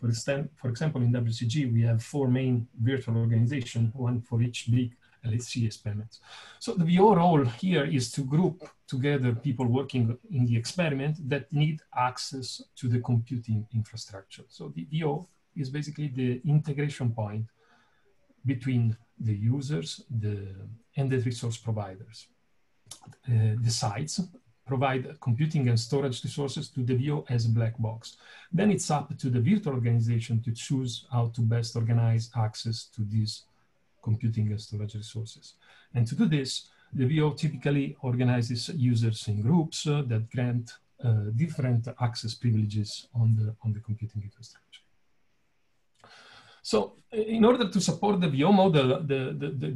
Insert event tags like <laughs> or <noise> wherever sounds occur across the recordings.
For, extent, for example, in WLCG, we have four main virtual organizations, one for each big LHC experiment. So the VO role here is to group together people working in the experiment that need access to the computing infrastructure. So the VO is basically the integration point between the users the, and the resource providers. Uh, the sites provide computing and storage resources to the VO as a black box. Then it's up to the virtual organization to choose how to best organize access to these computing and storage resources. And to do this, the VO typically organizes users in groups uh, that grant uh, different access privileges on the, on the computing infrastructure. So in order to support the VO model, the, the, the,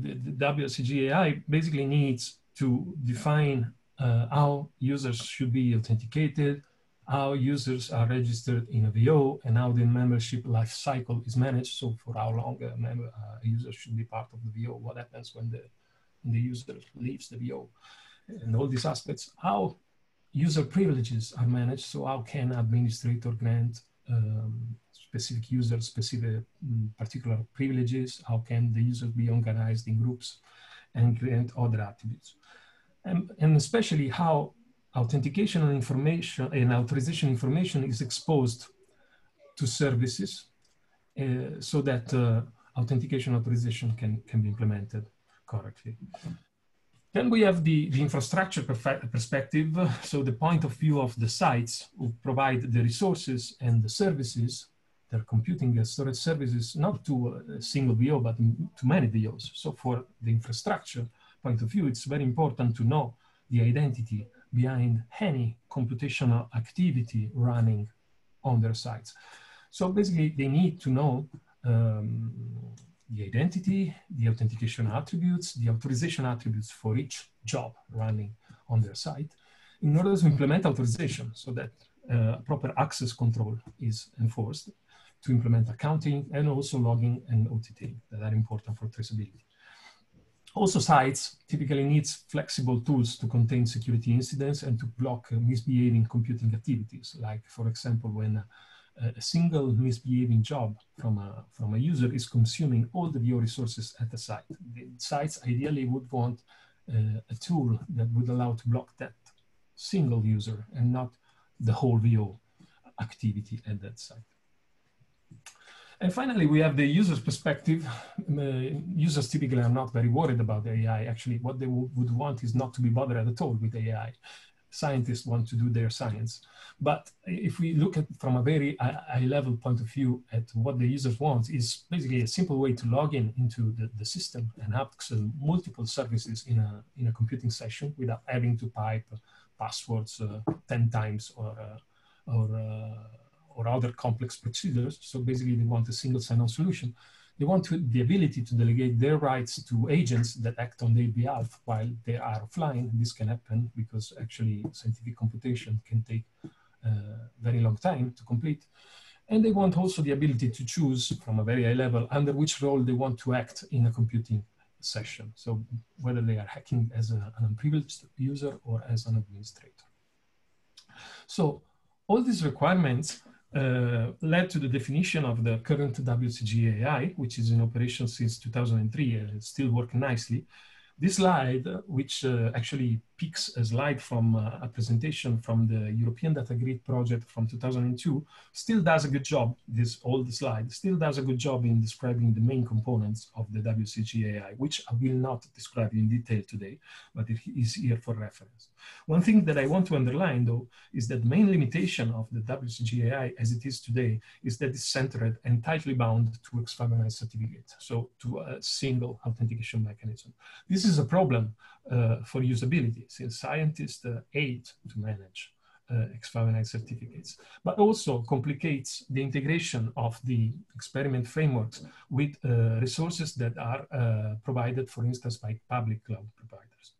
the AI basically needs to define uh, how users should be authenticated, how users are registered in a VO, and how the membership life cycle is managed. So for how long a, member, uh, user should be part of the VO, what happens when the, when the user leaves the VO, and all these aspects. How user privileges are managed. So how can administrator grant um, specific user specific um, particular privileges? How can the users be organized in groups and grant other attributes? And, and especially how authentication and information and authorization information is exposed to services uh, so that uh, authentication authorization can, can be implemented correctly. Then we have the, the infrastructure perspective. So the point of view of the sites who provide the resources and the services, their computing and storage services, not to a single VO, but to many VOs. So for the infrastructure point of view, it's very important to know the identity behind any computational activity running on their sites. So basically they need to know um, the identity, the authentication attributes, the authorization attributes for each job running on their site in order to implement authorization so that uh, proper access control is enforced to implement accounting and also logging and OTT that are important for traceability. Also sites typically needs flexible tools to contain security incidents and to block misbehaving computing activities. Like for example, when a single misbehaving job from a, from a user is consuming all the VO resources at the site. The sites ideally would want uh, a tool that would allow to block that single user and not the whole VO activity at that site. And finally, we have the user's perspective. Uh, users typically are not very worried about the AI. Actually, what they would want is not to be bothered at all with AI scientists want to do their science. But if we look at from a very high level point of view at what the users want is basically a simple way to log in into the, the system and access multiple services in a, in a computing session without having to type passwords uh, 10 times or, uh, or, uh, or other complex procedures. So basically they want a single sign-on solution. They want to, the ability to delegate their rights to agents that act on their behalf while they are offline. This can happen because actually scientific computation can take a uh, very long time to complete. And they want also the ability to choose from a very high level under which role they want to act in a computing session. So whether they are hacking as a, an unprivileged user or as an administrator. So all these requirements uh, led to the definition of the current WLCG AI, which is in operation since 2003 and still working nicely. This slide, which uh, actually picks a slide from uh, a presentation from the European Data Grid project from 2002, still does a good job, this old slide, still does a good job in describing the main components of the WLCG AI, which I will not describe in detail today, but it is here for reference. One thing that I want to underline though, is that the main limitation of the WLCG AI as it is today is that it's centered and tightly bound to X509 certificate, so to a single authentication mechanism. This is a problem for usability since scientists uh, aid to manage uh, X509 certificates, but also complicates the integration of the experiment frameworks with uh, resources that are uh, provided, for instance, by public cloud providers.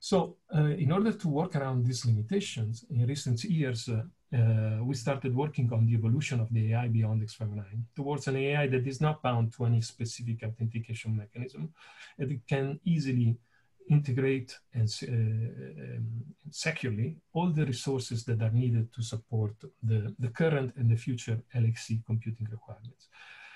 So uh, in order to work around these limitations, in recent years, uh, uh, we started working on the evolution of the AI beyond X509 towards an AI that is not bound to any specific authentication mechanism. and It can easily integrate and uh, um, securely all the resources that are needed to support the, the current and the future LHC computing requirements.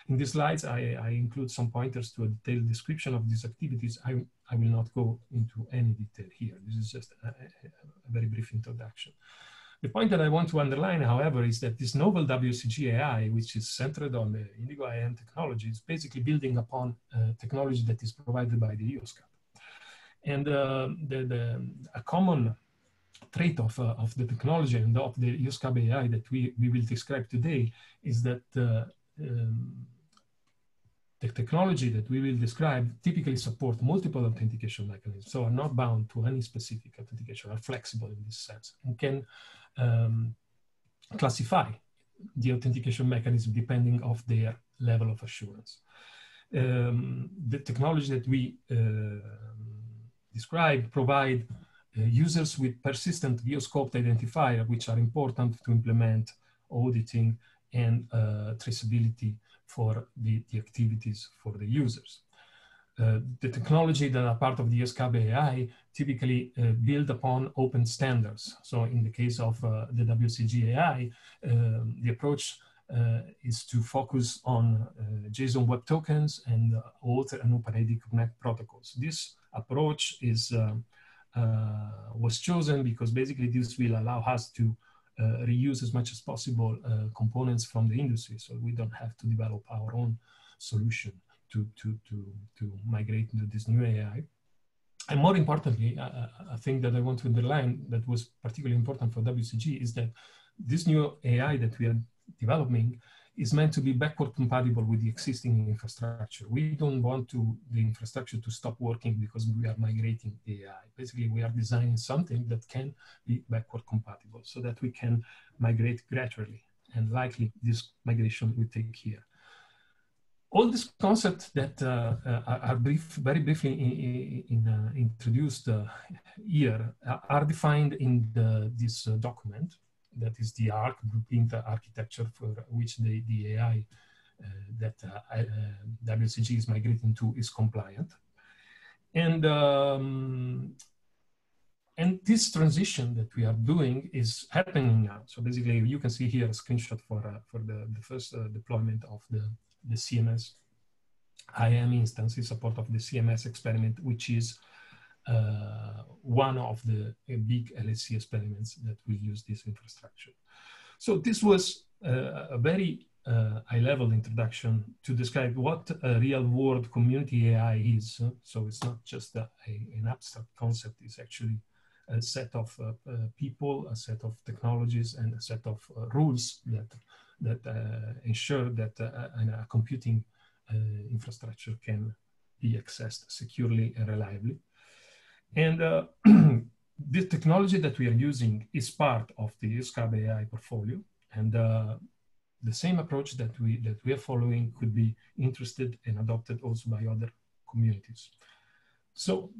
In these slides, I, I, include some pointers to a detailed description of these activities. I, I will not go into any detail here. This is just a, a, very brief introduction. The point that I want to underline, however, is that this novel WLCG AI, which is centered on the Indigo IAM technology, is basically building upon uh, technology that is provided by the EOSC-hub. And uh, the, the, a common trait of, uh, of the technology and of the EOSC-hub AI that we, we will describe today is that uh, um, the technology that we will describe typically support multiple authentication mechanisms, so are not bound to any specific authentication, are flexible in this sense, and can um, classify the authentication mechanism depending of their level of assurance. Um, the technology that we uh, describe provide uh, users with persistent geoscoped identifier, which are important to implement auditing and uh, traceability for the, the activities for the users. Uh, the technology that are part of the EOSC-hub AI typically uh, build upon open standards. So in the case of uh, the WLCG AI, um, the approach uh, is to focus on JSON Web Tokens and OAuth and OpenID Connect protocols. This approach is um, was chosen because basically this will allow us to uh, reuse as much as possible uh, components from the industry so we don't have to develop our own solution to, to, to, to migrate into this new AI. And more importantly, a, thing that I want to underline that was particularly important for WLCG is that this new AI that we are developing is meant to be backward compatible with the existing infrastructure. We don't want to the infrastructure to stop working because we are migrating AI. Basically, we are designing something that can be backward compatible so that we can migrate gradually. And likely this migration will take here. All these concepts that uh, uh, are brief, very briefly in, in, uh, introduced uh, here are defined in the, this uh, document that is the AARC blueprint architecture for which the, the AI uh, that uh, uh WLCG is migrating to is compliant. And, um, and this transition that we are doing is happening now. So basically you can see here a screenshot for, uh, for the, the first deployment of the, the CMS IAM instance in support of the CMS experiment, which is one of the uh, big LHC experiments that will use this infrastructure. So this was uh, a very uh, high-level introduction to describe what a real-world community AI is. So it's not just a, a, an abstract concept, it's actually a set of uh, uh, people, a set of technologies, and a set of rules that, that ensure that a computing infrastructure can be accessed securely and reliably. And uh, <clears throat> this technology that we are using is part of the EOSC-hub AI portfolio. And uh, the same approach that we, that we are following could be interested and adopted also by other communities. So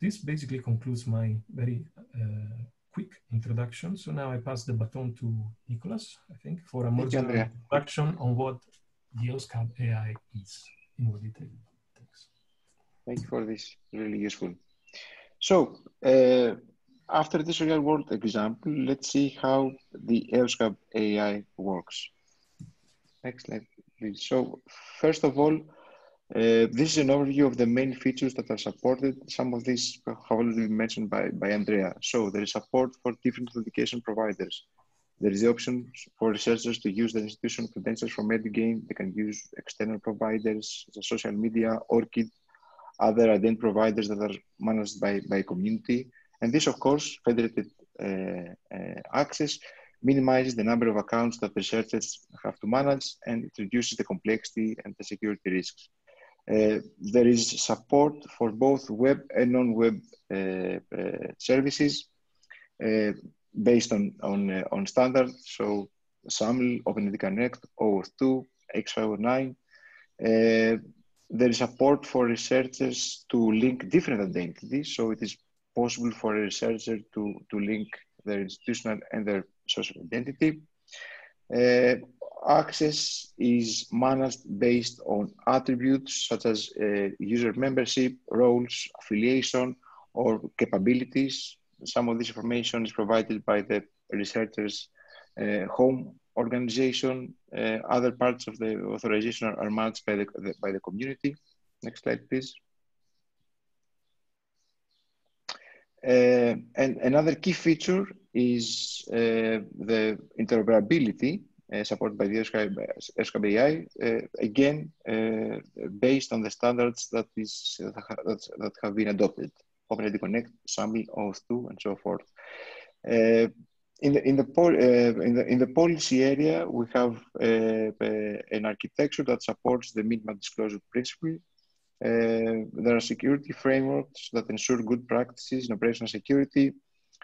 this basically concludes my very uh, quick introduction. So now I pass the baton to Nicolas, I think, for a more general introduction on what the EOSCAP AI is in more detail. Thanks. Thank you for this, really useful. So, uh, after this real world example, let's see how the EOSC-hub AI works. Next slide, please. So, first of all, uh, this is an overview of the main features that are supported. Some of these have already been mentioned by, by Andrea. So there is support for different authentication providers. There is the option for researchers to use the institution credentials from eduGAIN. They can use external providers, as social media, ORCID, other identity providers that are managed by, by community. And this, of course, federated uh, uh, access minimizes the number of accounts that researchers have to manage and it reduces the complexity and the security risks. Uh, there is support for both web and non-web uh, uh, services uh, based on, on, on standards. So SAML, OpenID Connect, OAuth 2, X509, there is support for researchers to link different identities. So it is possible for a researcher to, to link their institutional and their social identity. Uh, access is managed based on attributes such as uh, user membership, roles, affiliation, or capabilities. Some of this information is provided by the researchers' uh, home organization. Uh, other parts of the authorization are, are managed by the, the, by the community. Next slide, please. Uh, and another key feature is uh, the interoperability uh, supported by the EOSC-hub AI, uh, again, uh, based on the standards that, is, that, that have been adopted, OpenID Connect, SAML, OAuth2, and so forth. Uh, in the in the, uh, in the in the policy area, we have uh, an architecture that supports the minimum disclosure principle. there are security frameworks that ensure good practices in operational security.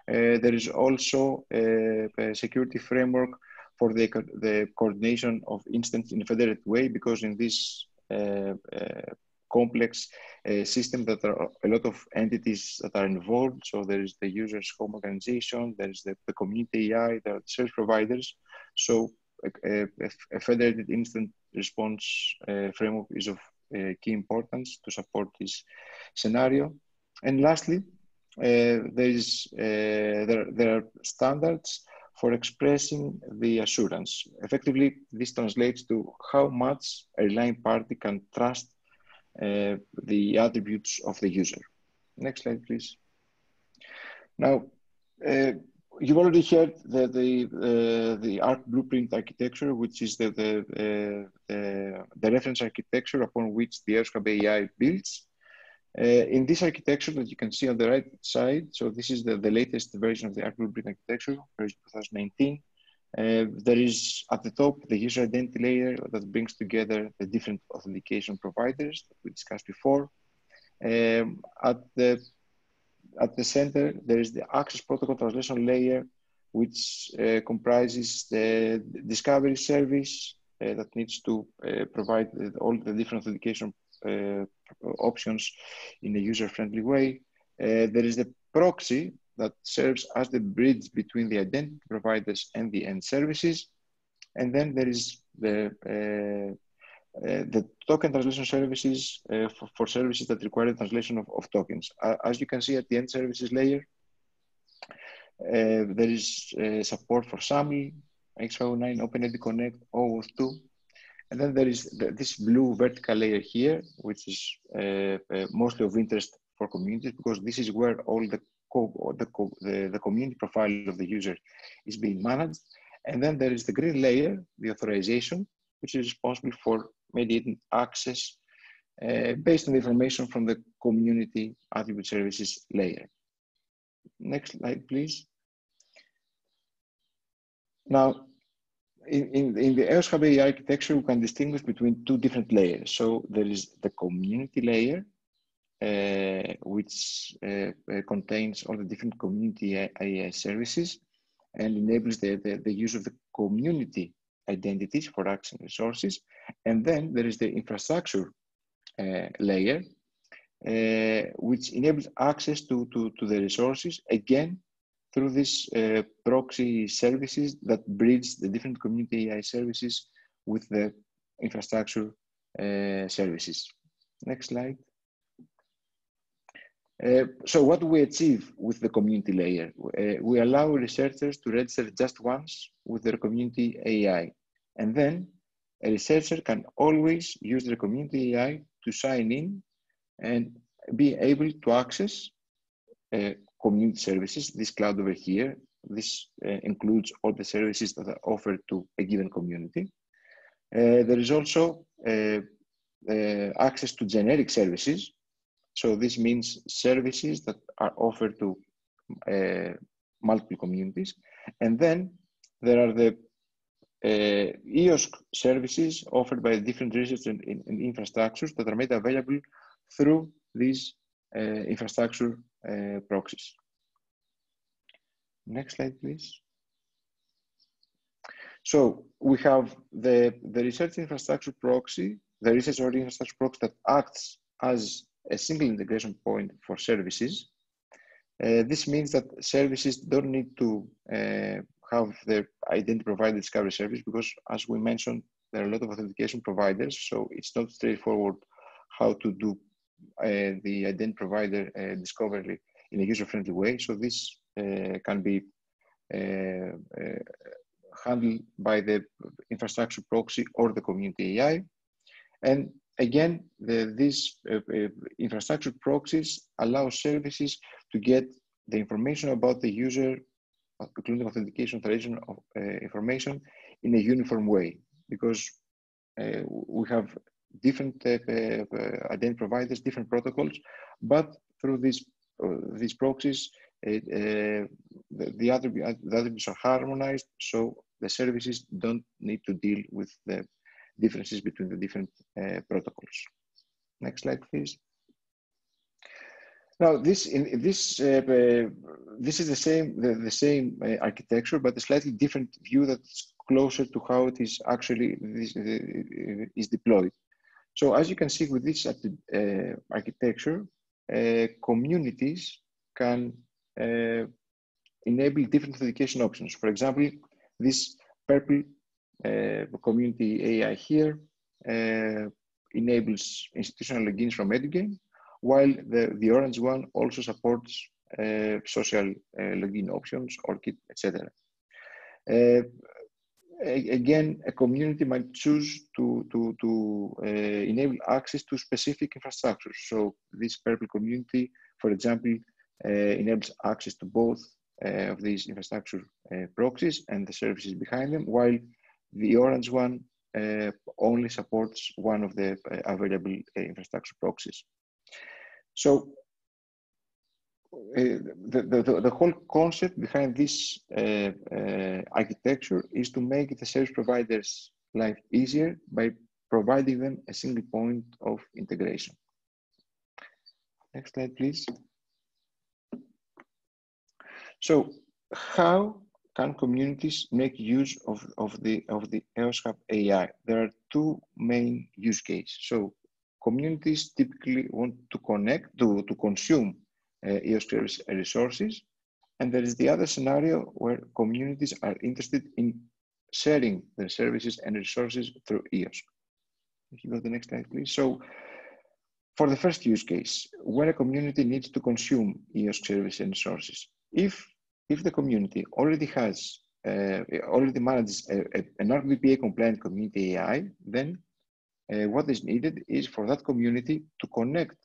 there is also a, security framework for the, the coordination of instance in a federated way, because in this uh, uh, complex uh, system that are a lot of entities that are involved. So there is the user's home organization, there is the, the community AI, there are service providers. So a, a, a federated instant response uh, framework is of uh, key importance to support this scenario. And lastly, uh, there is there, there are standards for expressing the assurance. Effectively, this translates to how much a relying party can trust uh, the attributes of the user. Next slide, please. Now, uh, you've already heard the the, uh, the AARC blueprint architecture, which is the the, uh, the, reference architecture upon which the EOSC-hub AI builds. Uh, in this architecture that you can see on the right side, so this is the, the latest version of the AARC Blueprint architecture, version 2019. Uh, there is at the top the user identity layer that brings together the different authentication providers that we discussed before. Um, at the at the center, there is the access protocol translation layer, which uh, comprises the discovery service uh, that needs to uh, provide all the different authentication uh, options in a user-friendly way. There is the proxy that serves as the bridge between the identity providers and the end services. And then there is the, uh, uh, the token translation services uh, for, for, services that require the translation of, of tokens. as you can see at the end services layer, there is support for SAML, X509, OpenID Connect, OAuth2, and then there is this blue vertical layer here, which is uh, uh, mostly of interest for communities because this is where all the, the, the, the, community profile of the user is being managed. And then there is the green layer, the authorization, which is responsible for mediating access uh, based on the information from the community attribute services layer. Next slide, please. Now, in, in, in the EOS AI architecture, we can distinguish between two different layers. So there is the community layer, which uh, uh contains all the different community AI services and enables the, the, the, use of the community identities for accessing resources. And then there is the infrastructure uh, layer, uh, which enables access to, to, to the resources, again, through these uh, proxy services that bridge the different community AI services with the infrastructure uh, services. Next slide. Uh, so what do we achieve with the community layer? Uh, we allow researchers to register just once with their community AI. And then a researcher can always use their community AI to sign in and be able to access uh, community services, this cloud over here, this uh, includes all the services that are offered to a given community. Uh, there is also access to generic services. So this means services that are offered to uh, multiple communities. And then there are the uh, EOS services offered by different research and, and, and, infrastructures that are made available through these infrastructure proxies. Next slide, please. So we have the, the research infrastructure proxy, the research or infrastructure proxy that acts as a single integration point for services. Uh, this means that services don't need to uh, have their identity provider discovery service because as we mentioned, there are a lot of authentication providers. So it's not straightforward how to do uh, the identity provider uh, discovery in a user-friendly way. So this uh, can be uh, handled by the infrastructure proxy or the community AI. And again, the, these uh, uh, infrastructure proxies allow services to get the information about the user, including authentication, authorization of uh, information in a uniform way, because we have different identity providers, different protocols, but through these these proxies, uh, the, the other the are harmonized, so the services don't need to deal with the differences between the different uh, protocols. Next slide, please. Now, this in this uh, uh, this is the same the, the same uh, architecture, but a slightly different view that's closer to how it is actually this, uh, is deployed. So, as you can see with this uh, architecture, communities can enable different authentication options. For example, this purple uh, community AI here uh, enables institutional logins from eduGAIN, while the, the orange one also supports uh, social uh, login options, ORCID, etc. Uh, again, a community might choose to, to, to uh, enable access to specific infrastructures. So this purple community, for example, enables access to both uh, of these infrastructure uh, proxies and the services behind them, while the orange one uh, only supports one of the available infrastructure proxies. So uh, the, the, the, whole concept behind this uh, uh, architecture is to make the service providers' life easier by providing them a single point of integration. Next slide, please. So how can communities make use of, of the of the EOSC-hub AI? There are two main use cases. So communities typically want to connect to, to consume uh, EOS resources. And there is the other scenario where communities are interested in sharing their services and resources through EOS. If you go to the next slide, please. So for the first use case, where a community needs to consume EOS services and resources, if if the community already has uh, already manages a, a, an RBPA compliant community AI, then uh, what is needed is for that community to connect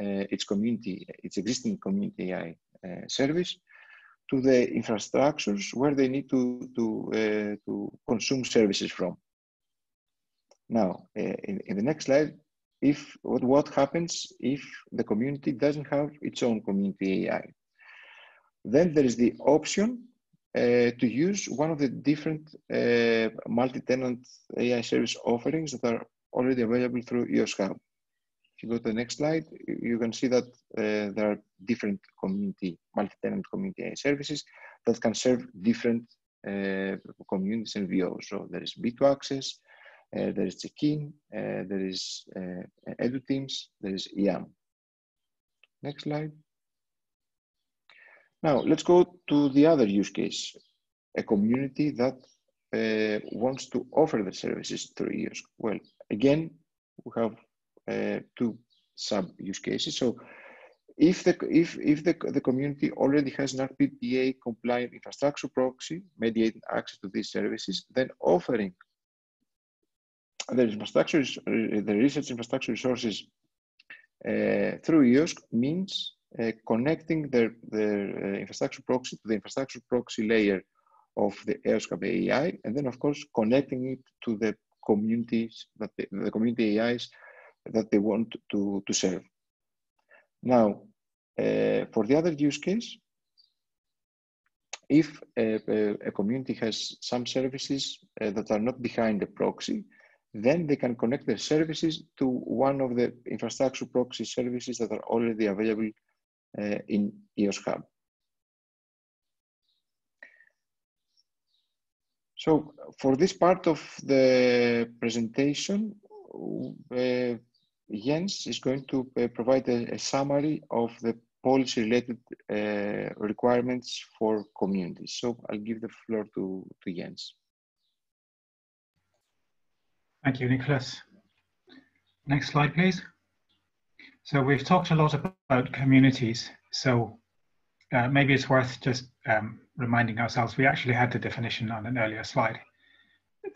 uh, its community, its existing community AI uh, service to the infrastructures where they need to, to, uh, to consume services from. Now, uh, in, in the next slide, if what, what happens if the community doesn't have its own community AI? Then there is the option uh, to use one of the different uh, multi-tenant AI service offerings that are already available through EOSC-hub. If you go to the next slide, you can see that uh, there are different community, multi-tenant community AI services that can serve different uh, communities and VOs. So there is B2Access, uh, there is Check-in, uh, there is eduTEAMS, there is IAM. Next slide. Now, let's go to the other use case, a community that uh, wants to offer the services through EOS. Well, again, we have uh, two sub use cases. So if the if if the, the community already has an RBPA compliant infrastructure proxy mediating access to these services, then offering the infrastructure the research infrastructure resources uh, through EOS means uh, connecting their, their uh, infrastructure proxy to the infrastructure proxy layer of the Hub AI, and then of course connecting it to the communities that the community AIs that they want to, to serve. Now, uh, for the other use case, if a, a, community has some services uh, that are not behind the proxy, then they can connect their services to one of the infrastructure proxy services that are already available uh, in EOSC-hub. So for this part of the presentation, uh, Jens is going to uh, provide a, a, summary of the policy-related uh, requirements for communities. So I'll give the floor to, to Jens. Thank you, Nicolas. Next slide, please. So we've talked a lot about communities. So uh, maybe it's worth just um, reminding ourselves, we actually had the definition on an earlier slide.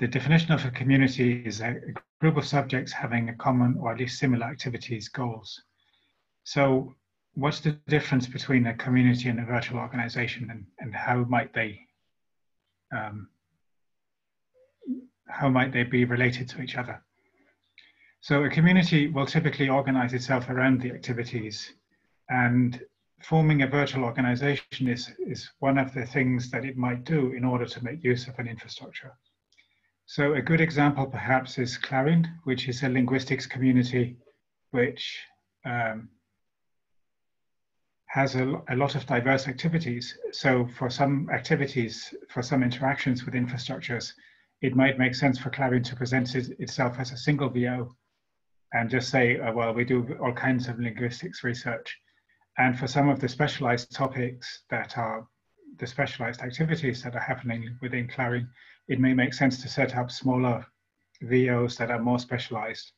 The definition of a community is a group of subjects having a common or at least similar activities, goals. So what's the difference between a community and a virtual organization and, and how might they um, how might they be related to each other? So a community will typically organize itself around the activities and forming a virtual organization is, is one of the things that it might do in order to make use of an infrastructure. So a good example perhaps is Clarin, which is a linguistics community which um, has a, a, lot of diverse activities. So for some activities, for some interactions with infrastructures, it might make sense for Clarin to present it, itself as a single VO and just say, uh, well, we do all kinds of linguistics research. And for some of the specialized topics that are the specialized activities that are happening within Clarin, it may make sense to set up smaller VOs that are more specialized.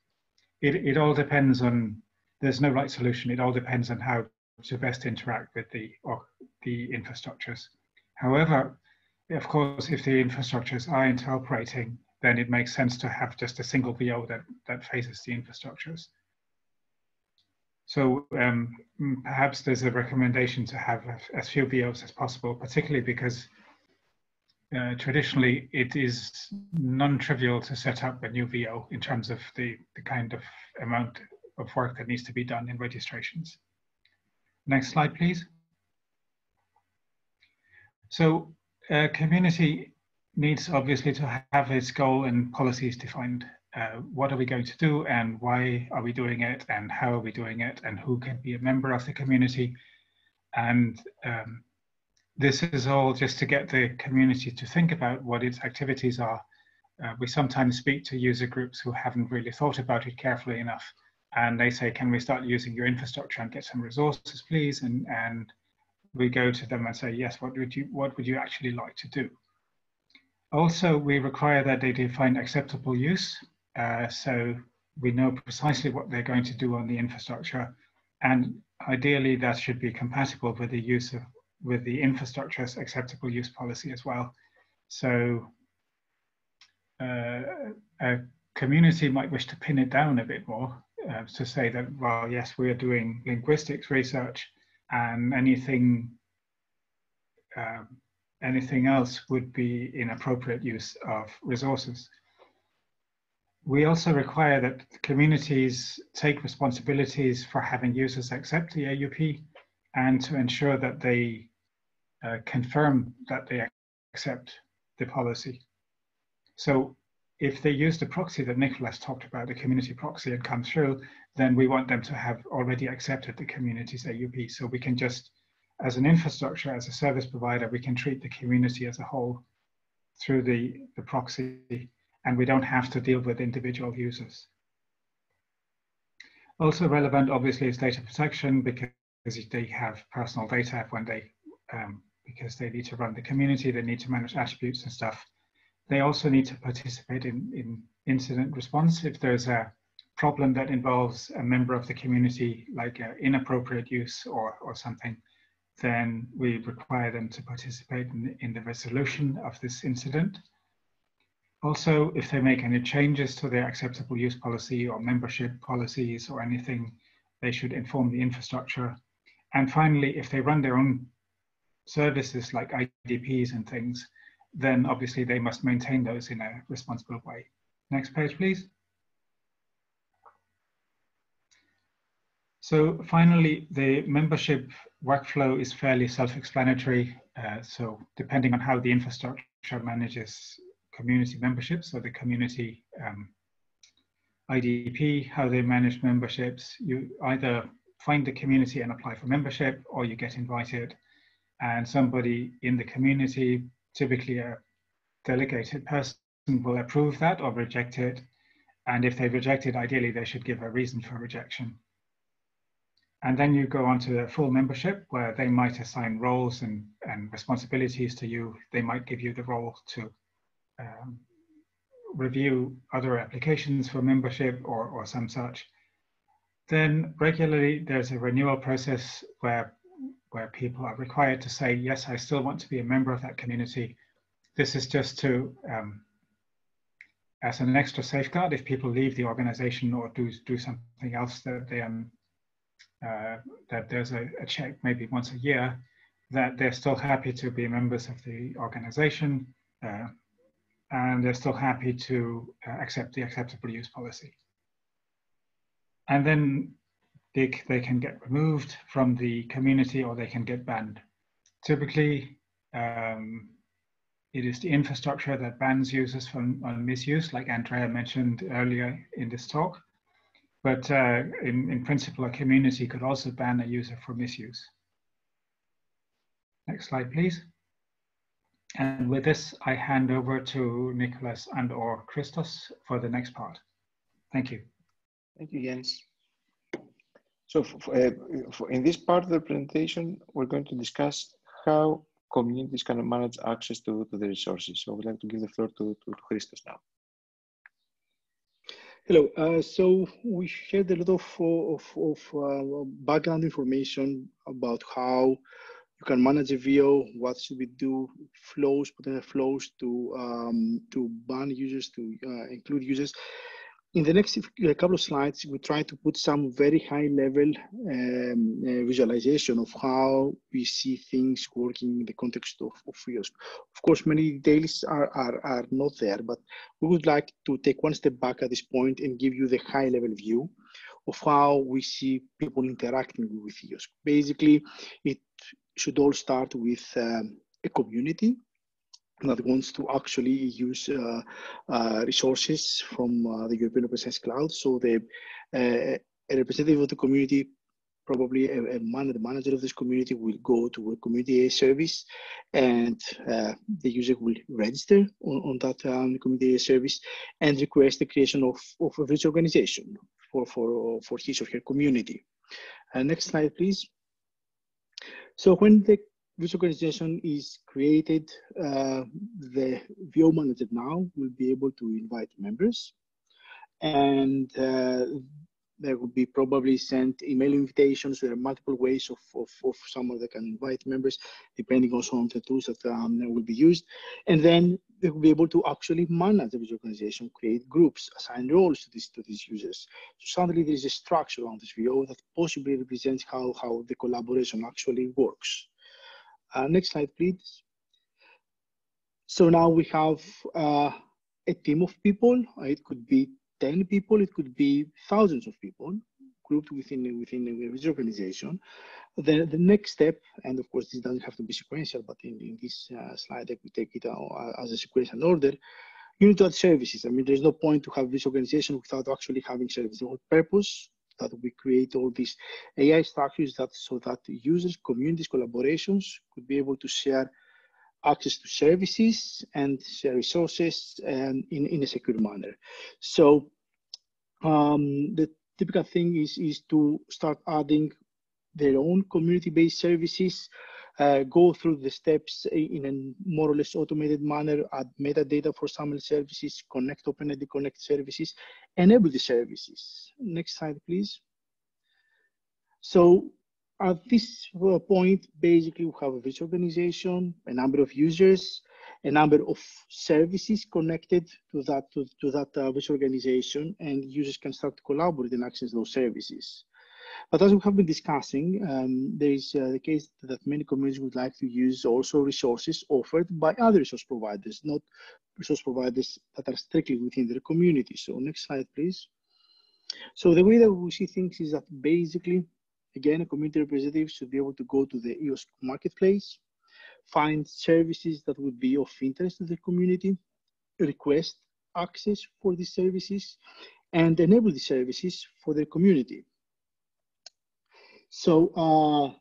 It, it all depends on, there's no right solution. It all depends on how to best interact with the, or the infrastructures. However, of course, if the infrastructures are interoperating, then it makes sense to have just a single VO that, that faces the infrastructures. So um, perhaps there's a recommendation to have as few VOs as possible, particularly because uh, traditionally it is non-trivial to set up a new VO in terms of the, the kind of amount of work that needs to be done in registrations. Next slide, please. So a community needs obviously to have its goal and policies defined uh, what are we going to do and why are we doing it and how are we doing it and who can be a member of the community. And um, this is all just to get the community to think about what its activities are. Uh, we sometimes speak to user groups who haven't really thought about it carefully enough. And they say, can we start using your infrastructure and get some resources, please? And, and we go to them and say, yes, what would you, what would you actually like to do? Also, we require that they define acceptable use. Uh, so we know precisely what they're going to do on the infrastructure. And ideally that should be compatible with the use of, with the infrastructure's acceptable use policy as well. So uh, a community might wish to pin it down a bit more uh, to say that, well, yes, we are doing linguistics research and anything um, anything else would be inappropriate use of resources. We also require that communities take responsibilities for having users accept the AUP and to ensure that they uh, confirm that they accept the policy. So if they use the proxy that Nicolas talked about, the community proxy, and come through, then we want them to have already accepted the community's AUP. So we can just, as an infrastructure, as a service provider, we can treat the community as a whole through the, the proxy and we don't have to deal with individual users. Also relevant, obviously, is data protection because they have personal data when they, um, because they need to run the community, they need to manage attributes and stuff. They also need to participate in, in incident response if there's a problem that involves a member of the community, like uh, inappropriate use or, or something, then we require them to participate in, in the resolution of this incident. Also, if they make any changes to their acceptable use policy or membership policies or anything, they should inform the infrastructure. And finally, if they run their own services like IDPs and things, then obviously they must maintain those in a responsible way. Next page, please. So finally, the membership workflow is fairly self-explanatory. Uh, so depending on how the infrastructure manages community membership, so the community um, IDP, how they manage memberships. You either find the community and apply for membership, or you get invited, and somebody in the community, typically a delegated person, will approve that or reject it. And if they reject it, ideally they should give a reason for rejection. And then you go on to the full membership where they might assign roles and, and responsibilities to you. They might give you the role to um, review other applications for membership or, or some such. Then regularly there's a renewal process where where people are required to say, yes, I still want to be a member of that community. This is just to, um, as an extra safeguard, if people leave the organization or do, do something else that they, um, that there's a, a check maybe once a year, that they're still happy to be members of the organization uh, and they're still happy to uh, accept the acceptable use policy. And then they, they can get removed from the community or they can get banned. Typically, um, it is the infrastructure that bans users from misuse, like Andrea mentioned earlier in this talk. But uh, in, in principle, a community could also ban a user for misuse. Next slide, please. And with this, I hand over to Nicolas and or Christos for the next part. Thank you. Thank you, Jens. So uh, in this part of the presentation, we're going to discuss how communities can manage access to, to the resources. So I would like to give the floor to, to, to Christos now. Hello. Uh, so we shared a lot of, of, of uh, background information about how you can manage a VO, what should we do, flows, potential flows to, um, to ban users, to uh, include users in the next couple of slides, we try to put some very high level um, uh, visualization of how we see things working in the context of, of EOSC. Of course, many details are, are, are not there, but we would like to take one step back at this point and give you the high level view of how we see people interacting with EOSC. Basically, it should all start with um, a community that wants to actually use uh, uh, resources from uh, the European Open Science Cloud. So the uh, a representative of the community, probably a, a man, the manager of this community will go to a community service and uh, the user will register on, on that um, community service and request the creation of, of a virtual organization for, for, for his or her community. Uh, next slide, please. So when the this organization is created, uh, the VO manager now will be able to invite members and uh, there will be probably sent email invitations. There are multiple ways of, of, of someone that can invite members, depending also on the tools that um, will be used. And then they will be able to actually manage the organization, create groups, assign roles to these, to these users. So suddenly there is a structure on this VO that possibly represents how, how the collaboration actually works. Uh, next slide, please. So now we have uh, a team of people. It could be 10 people, it could be thousands of people grouped within, within a research organization. The, the next step, and of course this doesn't have to be sequential, but in, in this uh, slide I could take it uh, as a sequential order, you need to add services. I mean, there's no point to have this organization without actually having services. Whole purpose that we create all these AI structures that so that users, communities, collaborations could be able to share access to services and share resources and in, in a secure manner. So um, the typical thing is, is to start adding their own community-based services uh, go through the steps in a more or less automated manner, add metadata for SAML services, connect OpenID Connect services, enable the services. Next slide, please. So at this point, basically we have a virtual organization, a number of users, a number of services connected to that to, to that uh, virtual organization, and users can start to collaborate and access those services. But as we have been discussing, um, there is uh, the case that many communities would like to use also resources offered by other resource providers, not resource providers that are strictly within their community. So next slide, please. So the way that we see things is that basically, again, a community representative should be able to go to the EOS marketplace, find services that would be of interest to the community, request access for these services, and enable the services for their community. So uh,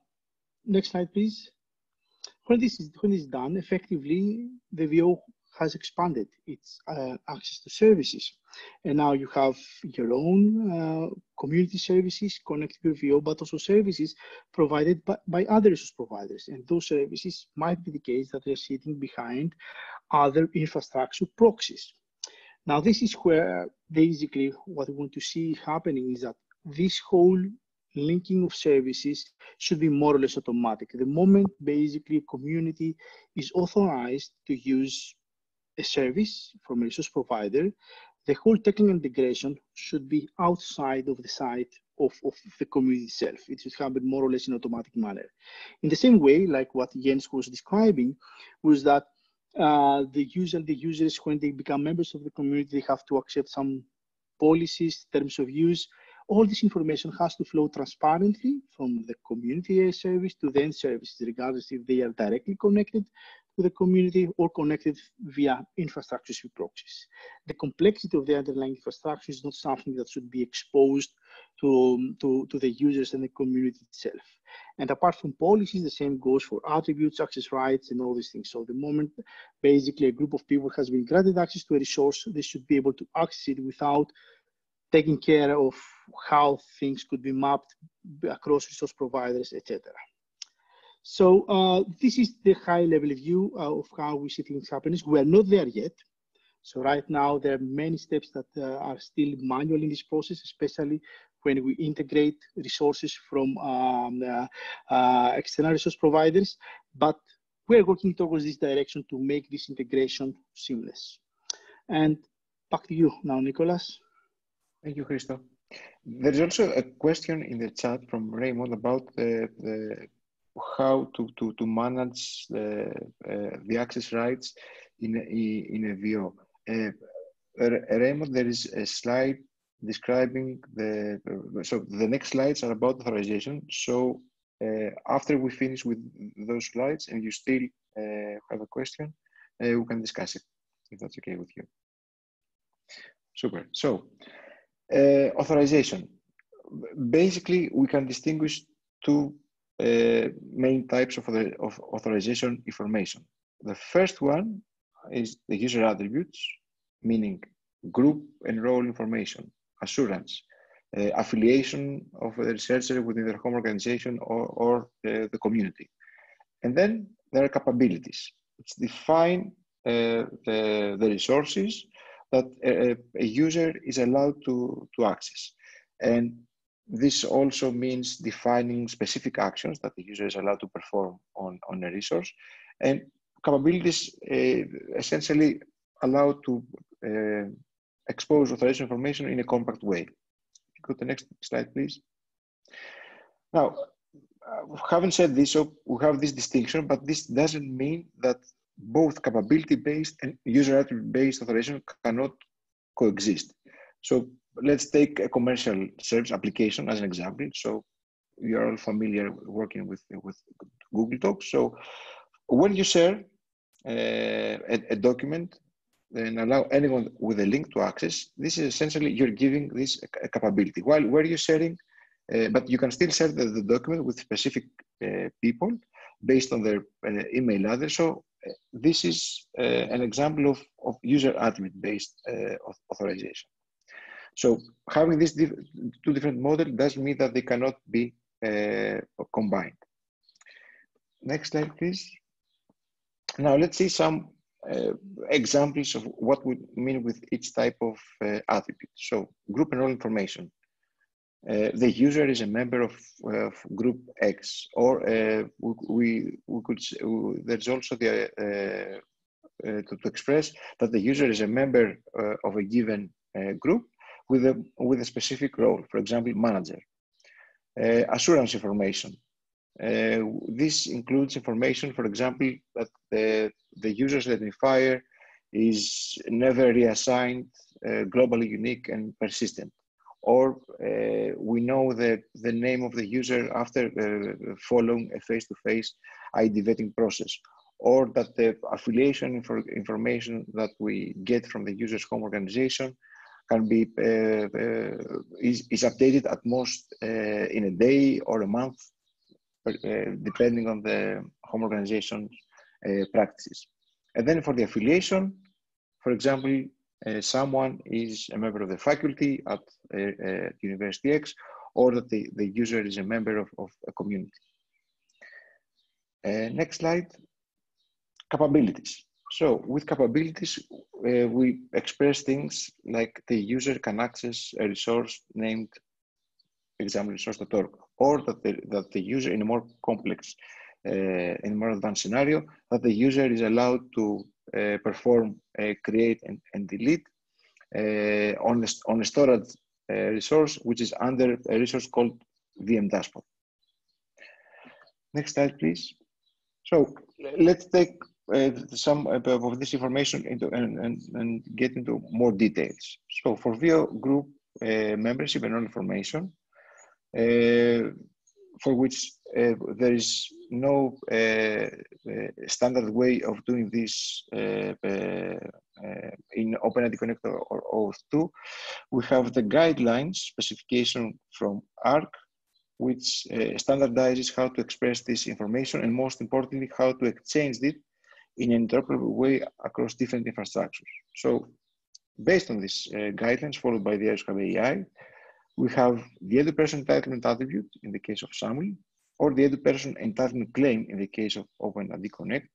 next slide, please. When this is when is done, effectively the VO has expanded its uh, access to services, and now you have your own uh, community services connected to VO, but also services provided by, by other resource providers, and those services might be the case that they're sitting behind other infrastructure proxies. Now, this is where basically what we want to see happening is that this whole linking of services should be more or less automatic. The moment basically a community is authorized to use a service from a resource provider, the whole technical integration should be outside of the site of, of the community itself. It should happen more or less in automatic manner. In the same way, like what Jens was describing, was that uh, the user, the users, when they become members of the community, they have to accept some policies, terms of use. All this information has to flow transparently from the community service to the end services, regardless if they are directly connected to the community or connected via infrastructures with proxies. The complexity of the underlying infrastructure is not something that should be exposed to, um, to, to the users and the community itself. And apart from policies, the same goes for attributes, access rights, and all these things. So the moment basically a group of people has been granted access to a resource, they should be able to access it without taking care of how things could be mapped across resource providers, etc. So uh, this is the high level view uh, of how we see things happening. We are not there yet. So right now there are many steps that uh, are still manual in this process, especially when we integrate resources from um, uh, uh, external resource providers. But we're working towards this direction to make this integration seamless. And back to you now, Nicolas. Thank you, Christo. There's also a question in the chat from Raymond about the, the how to, to, to manage the, uh, the access rights in a, in a VO. Uh, Raymond, there is a slide describing the, so the next slides are about authorization. So uh, after we finish with those slides and you still uh, have a question, uh, we can discuss it, if that's okay with you. Super. So uh, authorization. Basically, we can distinguish two uh, main types of, of authorization information. The first one is the user attributes, meaning group and role information, assurance, uh, affiliation of the researcher within their home organization or, or uh, the community. And then there are capabilities, which define uh, the, the resources that a, a, user is allowed to, to access. And this also means defining specific actions that the user is allowed to perform on, on a resource. And capabilities uh, essentially allow to uh, expose authorization information in a compact way. Go to the next slide, please. Now, uh, having said this, so we have this distinction, but this doesn't mean that both capability-based and user attribute-based authorization cannot coexist. So let's take a commercial service application as an example. So you are all familiar working with, with Google Docs. So when you share uh, a, a, document and allow anyone with a link to access, this is essentially you're giving this a, capability. While where you're sharing, uh, but you can still share the, the document with specific uh, people based on their uh, email address. So this is uh, an example of, of user attribute-based authorization. So having these diff two different models doesn't mean that they cannot be uh, combined. Next slide, please. Now let's see some uh, examples of what we mean with each type of uh, attribute. So group and role information. Uh, the user is a member of, of group X, or uh, we, we could, there's also the, uh, to, to, express that the user is a member of a given group with a, with a specific role, for example, manager. Uh, assurance information. Uh, this includes information, for example, that the, the user's identifier is never reassigned, uh, globally unique and persistent. Or uh, we know the, the name of the user after uh, following a face-to-face -face ID vetting process. Or that the affiliation information that we get from the user's home organization can be uh, uh, is, is updated at most uh, in a day or a month, depending on the home organization's practices. And then for the affiliation, for example, uh, someone is a member of the faculty at uh, uh, University X, or that the, the user is a member of, of a community. next slide, capabilities. So with capabilities, uh, we express things like the user can access a resource named example resource.org, or that the, that the user in a more complex, uh, in a more advanced scenario, that the user is allowed to uh, perform create and, and delete uh, on, a, on a storage uh, resource, which is under a resource called VM dashboard. Next slide, please. So let's take uh, some of this information into and, and, and, get into more details. So for VO group uh, membership and all information, uh, for which uh, Uh, there is no uh, uh, standard way of doing this uh, in OpenID Connector or OAuth2, we have the guidelines specification from AARC, which standardizes how to express this information and most importantly, how to exchange it in an interoperable way across different infrastructures. So based on these uh, guidelines followed by the Aeroscap AI, we have the edu-person entitlement attribute in the case of SAML, or the edu-person entitlement claim in the case of OpenID Connect,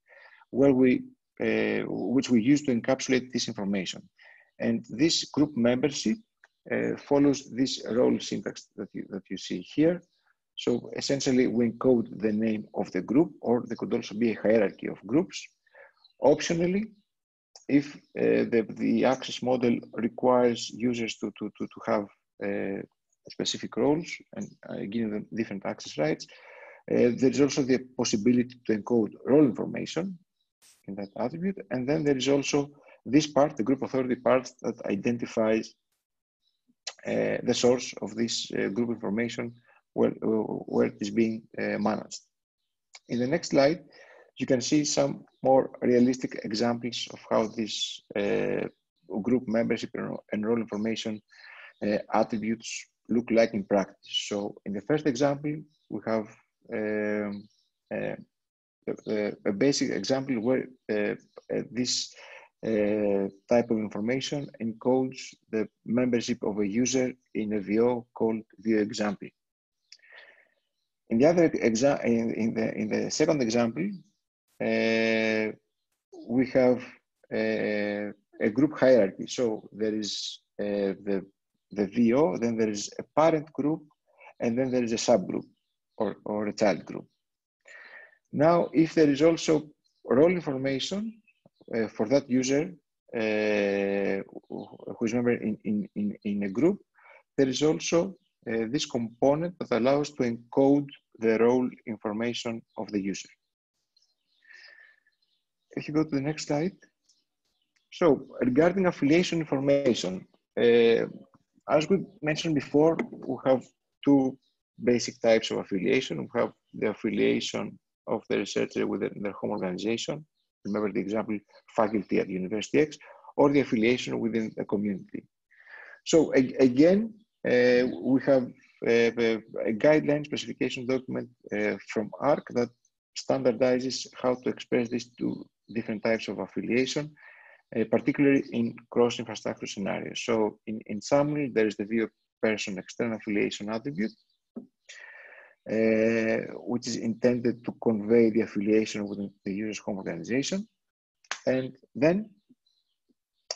where we, uh, which we use to encapsulate this information. And this group membership uh, follows this role syntax that you, that you see here. So essentially, we encode the name of the group, or there could also be a hierarchy of groups. Optionally, if uh, the, the access model requires users to, to, to, to have uh, specific roles and uh, giving them different access rights. Uh, there is also the possibility to encode role information in that attribute. And then there is also this part, the group authority part that identifies uh, the source of this uh, group information where, where it is being uh, managed. In the next slide, you can see some more realistic examples of how this group membership and role information uh, attributes look like in practice. So in the first example, we have uh, a, a, basic example where uh, this uh, type of information encodes the membership of a user in a VO called VO example. In the other in, in, the in the second example, uh, we have uh, a group hierarchy. So there is the the VO, then there is a parent group, and then there is a subgroup or, or a child group. Now, if there is also role information uh, for that user uh, who is member in, in, in, a group, there is also uh, this component that allows to encode the role information of the user. If you go to the next slide. So regarding affiliation information, uh, as we mentioned before, we have two basic types of affiliation. We have the affiliation of the researcher with their home organization. Remember the example, faculty at University X, or the affiliation within the community. So again, uh, we have uh, a guideline specification document uh, from AARC that standardizes how to express these two different types of affiliation uh, particularly in cross-infrastructure scenarios. So in, in summary, there is the VO person external affiliation attribute, which is intended to convey the affiliation within the user's home organization. And then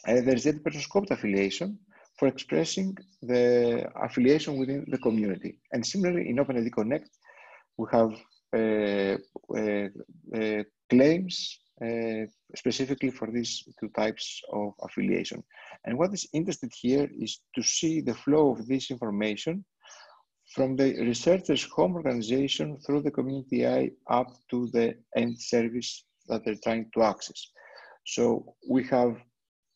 uh, there is the person scoped affiliation for expressing the affiliation within the community. And similarly, in OpenID Connect, we have uh, uh, uh claims uh, specifically for these two types of affiliation. And what is interested here is to see the flow of this information from the researcher's home organization through the community AAI up to the end service that they're trying to access. So we have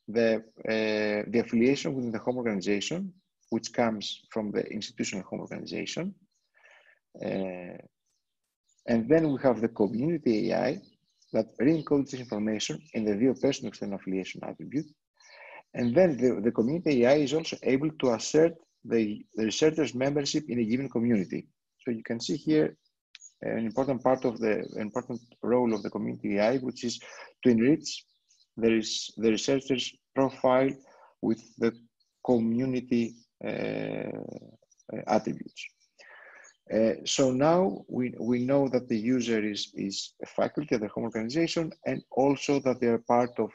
the, uh, the affiliation within the home organization, which comes from the institutional home organization. Uh, and then we have the community AAI, that re-encodes this information in the VO personal external affiliation attribute. And then the, the community AAI is also able to assert the, the researcher's membership in a given community. So you can see here an important part of the important role of the community AAI, which is to enrich the, the researcher's profile with the community uh, attributes. Uh, so now we, we know that the user is, is a faculty at the home organization and also that they are part of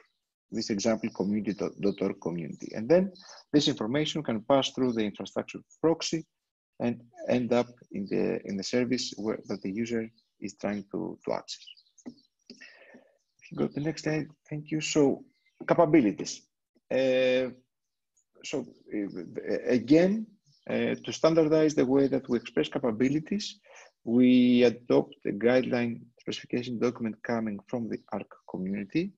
this example community.org community. And then this information can pass through the infrastructure proxy and end up in the in the service where that the user is trying to, to access. If you go to the next slide, thank you. So capabilities. Uh, so uh, again, uh, to standardize the way that we express capabilities, we adopt a guideline specification document coming from the AARC community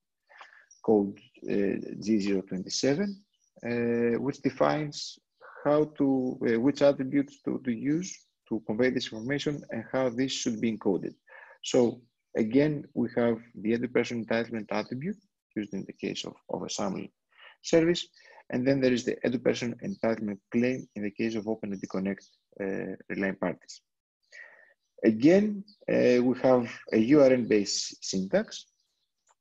code uh, G027, uh, which defines how to, uh, which attributes to, to use to convey this information and how this should be encoded. So again, we have the edu-person entitlement attribute used in the case of, of a SAML service. And then there is the edu-person entitlement claim in the case of OpenID Connect uh, relying parties. Again, uh, we have a URN-based syntax.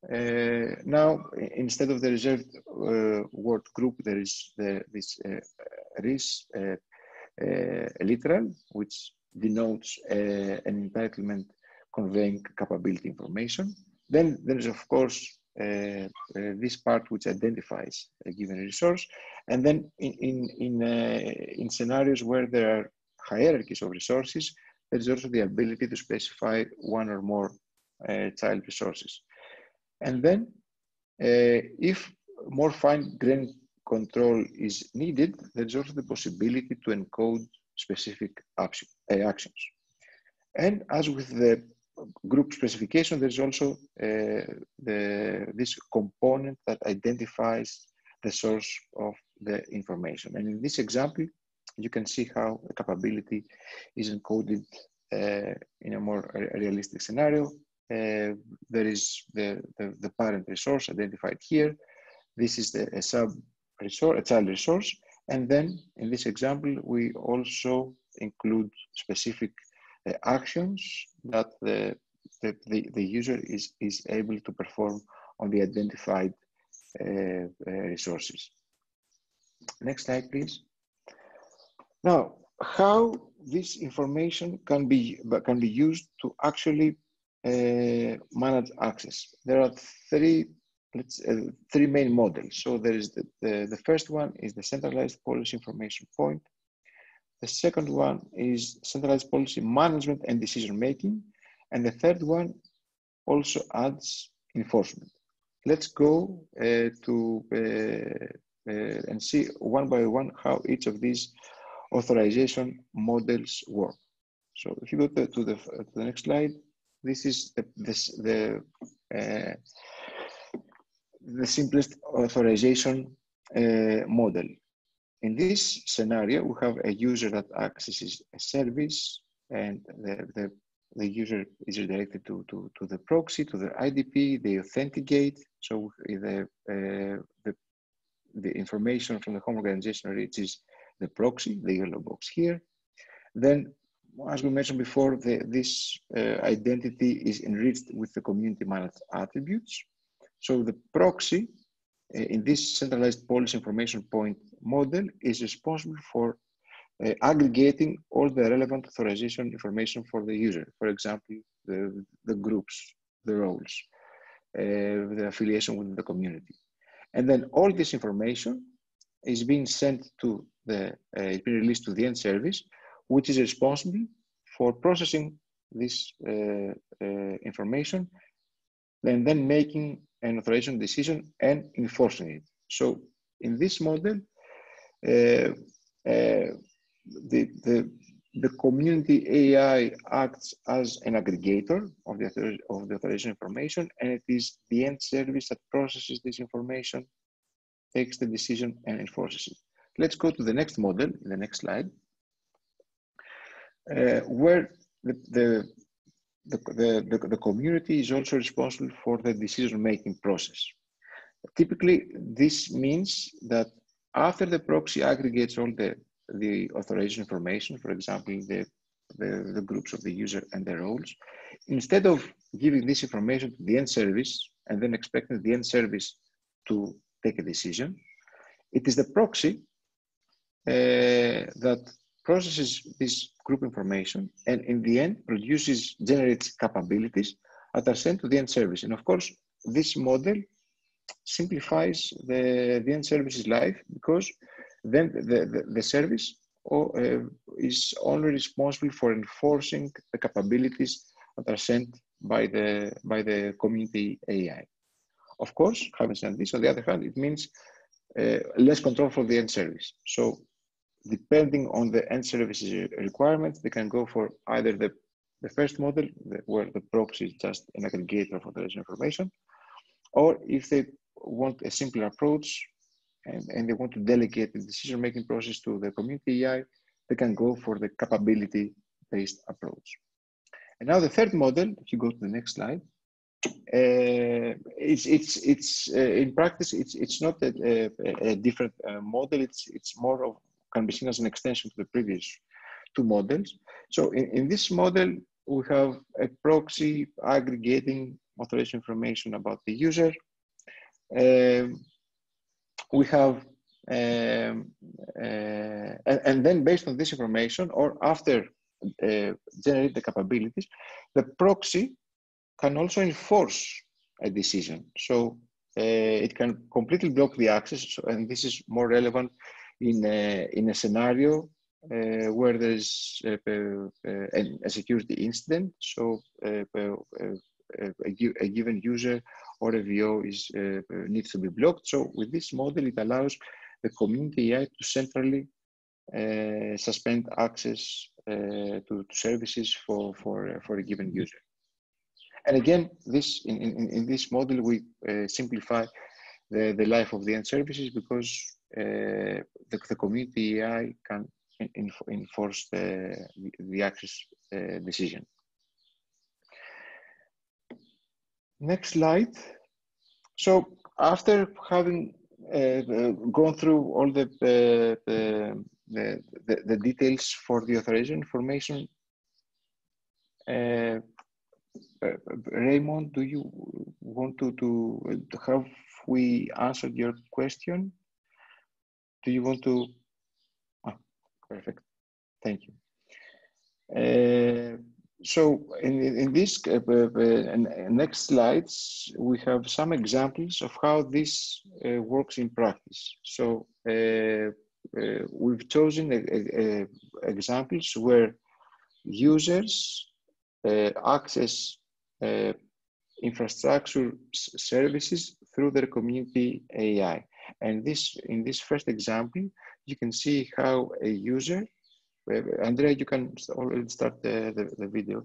Uh, now, instead of the reserved uh, word group, there is the, this uh, uh, uh, literal, which denotes an entitlement conveying capability information. Then there is, of course, uh, uh, this part which identifies a given resource. And then in, in, in, uh, in scenarios where there are hierarchies of resources, there is also the ability to specify one or more child resources. And then if more fine-grained control is needed, there's also the possibility to encode specific uh, actions. And as with the group specification, there's also uh, the, this component that identifies the source of the information. And in this example, you can see how the capability is encoded uh, in a more realistic scenario. Uh, there is the, the, the, parent resource identified here. This is the, a sub resource, a child resource. And then in this example, we also include specific uh, actions that the, the, the, the, user is, is able to perform on the identified uh, uh, resources. Next slide, please. Now, how this information can be, can be used to actually uh, manage access. There are three, let's, uh, three main models. So there is the, the, the first one is the centralized policy information point. The second one is centralized policy management and decision making. And the third one also adds enforcement. Let's go uh, to uh, uh, and see one by one how each of these authorization models work. So if you go to the, to the next slide, this is the, this, the, uh, the simplest authorization uh, model. In this scenario, we have a user that accesses a service and the, the, the user is redirected to, to, to the proxy, to the IDP, they authenticate. So the, uh, the, the information from the home organization reaches the proxy, the yellow box here. Then, as we mentioned before, the, this uh, identity is enriched with the community managed attributes. So the proxy uh, in this centralized policy information point model is responsible for uh, aggregating all the relevant authorization information for the user. For example, the, the groups, the roles, uh, the affiliation with the community. And then all this information is being sent to the, uh, being released to the end service, which is responsible for processing this uh, uh, information and then making an authorization decision and enforcing it. So in this model, uh, uh, the, the, the community AAI acts as an aggregator of the, of the authorization information, and it is the end service that processes this information, takes the decision, and enforces it. Let's go to the next model, in the next slide, uh, where the, the, the, the, the community is also responsible for the decision-making process. Typically, this means that after the proxy aggregates all the, the authorization information, for example, the, the, the groups of the user and their roles, instead of giving this information to the end service and then expecting the end service to take a decision, it is the proxy uh, that processes this group information and in the end produces, generates capabilities that are sent to the end service. And of course, this model simplifies the, the end services life because then the, the, the service or, uh, is only responsible for enforcing the capabilities that are sent by the, by the community AAI. Of course, having said this, on the other hand, it means uh, less control for the end service. So depending on the end services requirements, they can go for either the, the first model, where the proxy is just an aggregator for the information, or if they want a simpler approach and, and they want to delegate the decision-making process to the community AAI, they can go for the capability-based approach. And now the third model, if you go to the next slide, uh, it's it's it's uh, in practice it's it's not a, a, a different uh, model. It's it's more of can be seen as an extension to the previous two models. So in, in this model, we have a proxy aggregating authorization information about the user. Um, we have um, uh, and, and, then based on this information or after uh, generate the capabilities, the proxy can also enforce a decision. So uh, it can completely block the access. And this is more relevant in a, in a scenario uh, where there's a, a, a, security incident. So uh, a, given user or a VO is, uh, needs to be blocked. So with this model, it allows the community AAI to centrally uh, suspend access uh, to, to, services for, for, for a given user. And again, this in, in, in this model, we uh, simplify the, the life of the end services because uh, the, the community AAI can in, enforce the, the access uh, decision. Next slide. So after having uh, gone through all the, uh, the, the, the, details for the authorization information, uh, Raymond, do you want to, to have we answered your question? Do you want to? Ah, perfect. Thank you. Uh, so in, in this uh, uh, next slides, we have some examples of how this uh, works in practice. So uh, uh, we've chosen examples where users access infrastructure services through their community AAI. And this, in this first example, you can see how a user, Andrea, you can already start the, the, the video.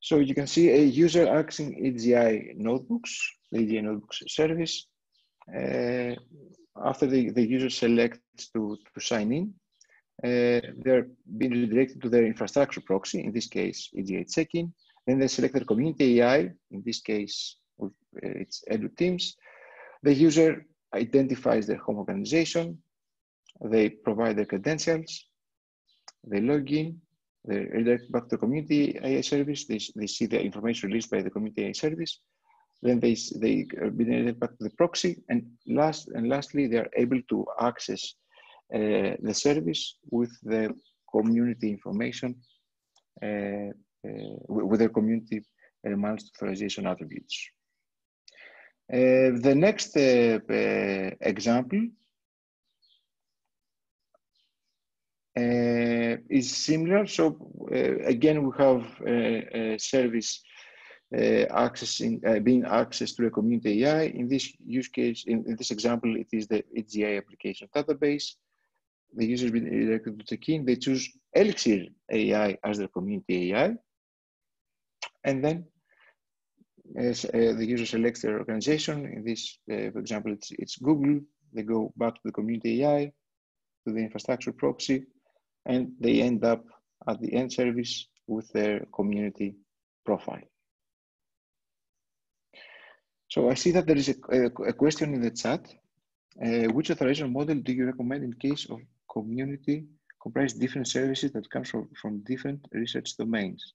So you can see a user accessing EGI notebooks, the EGI notebooks service. Uh, after the, the user selects to, to sign in, uh, they're being redirected to their infrastructure proxy, in this case, EGI check-in. Then they select their community AAI, in this case, it's eduTEAMS. The user identifies their home organization, they provide their credentials, they log in, they redirect back to community AAI service, they, they see the information released by the community AAI service, then they, they are being back to the proxy, and last and lastly, they are able to access uh, the service with the community information, uh, uh, with their community managed authorization attributes. Uh, the next uh, uh, example is similar. So again, we have a, service accessing being accessed to a community AAI. In this use case, in, in this example, it is the EGI application database. The user has been redirected to check-in. They choose Elixir AAI as their community AAI. And then as uh, the user selects their organization, in this, uh, for example, it's, it's Google, they go back to the community AAI, to the infrastructure proxy, and they end up at the end service with their community profile. So I see that there is a, a, question in the chat. Uh, which authorization model do you recommend in case of community comprise different services that come from, from different research domains?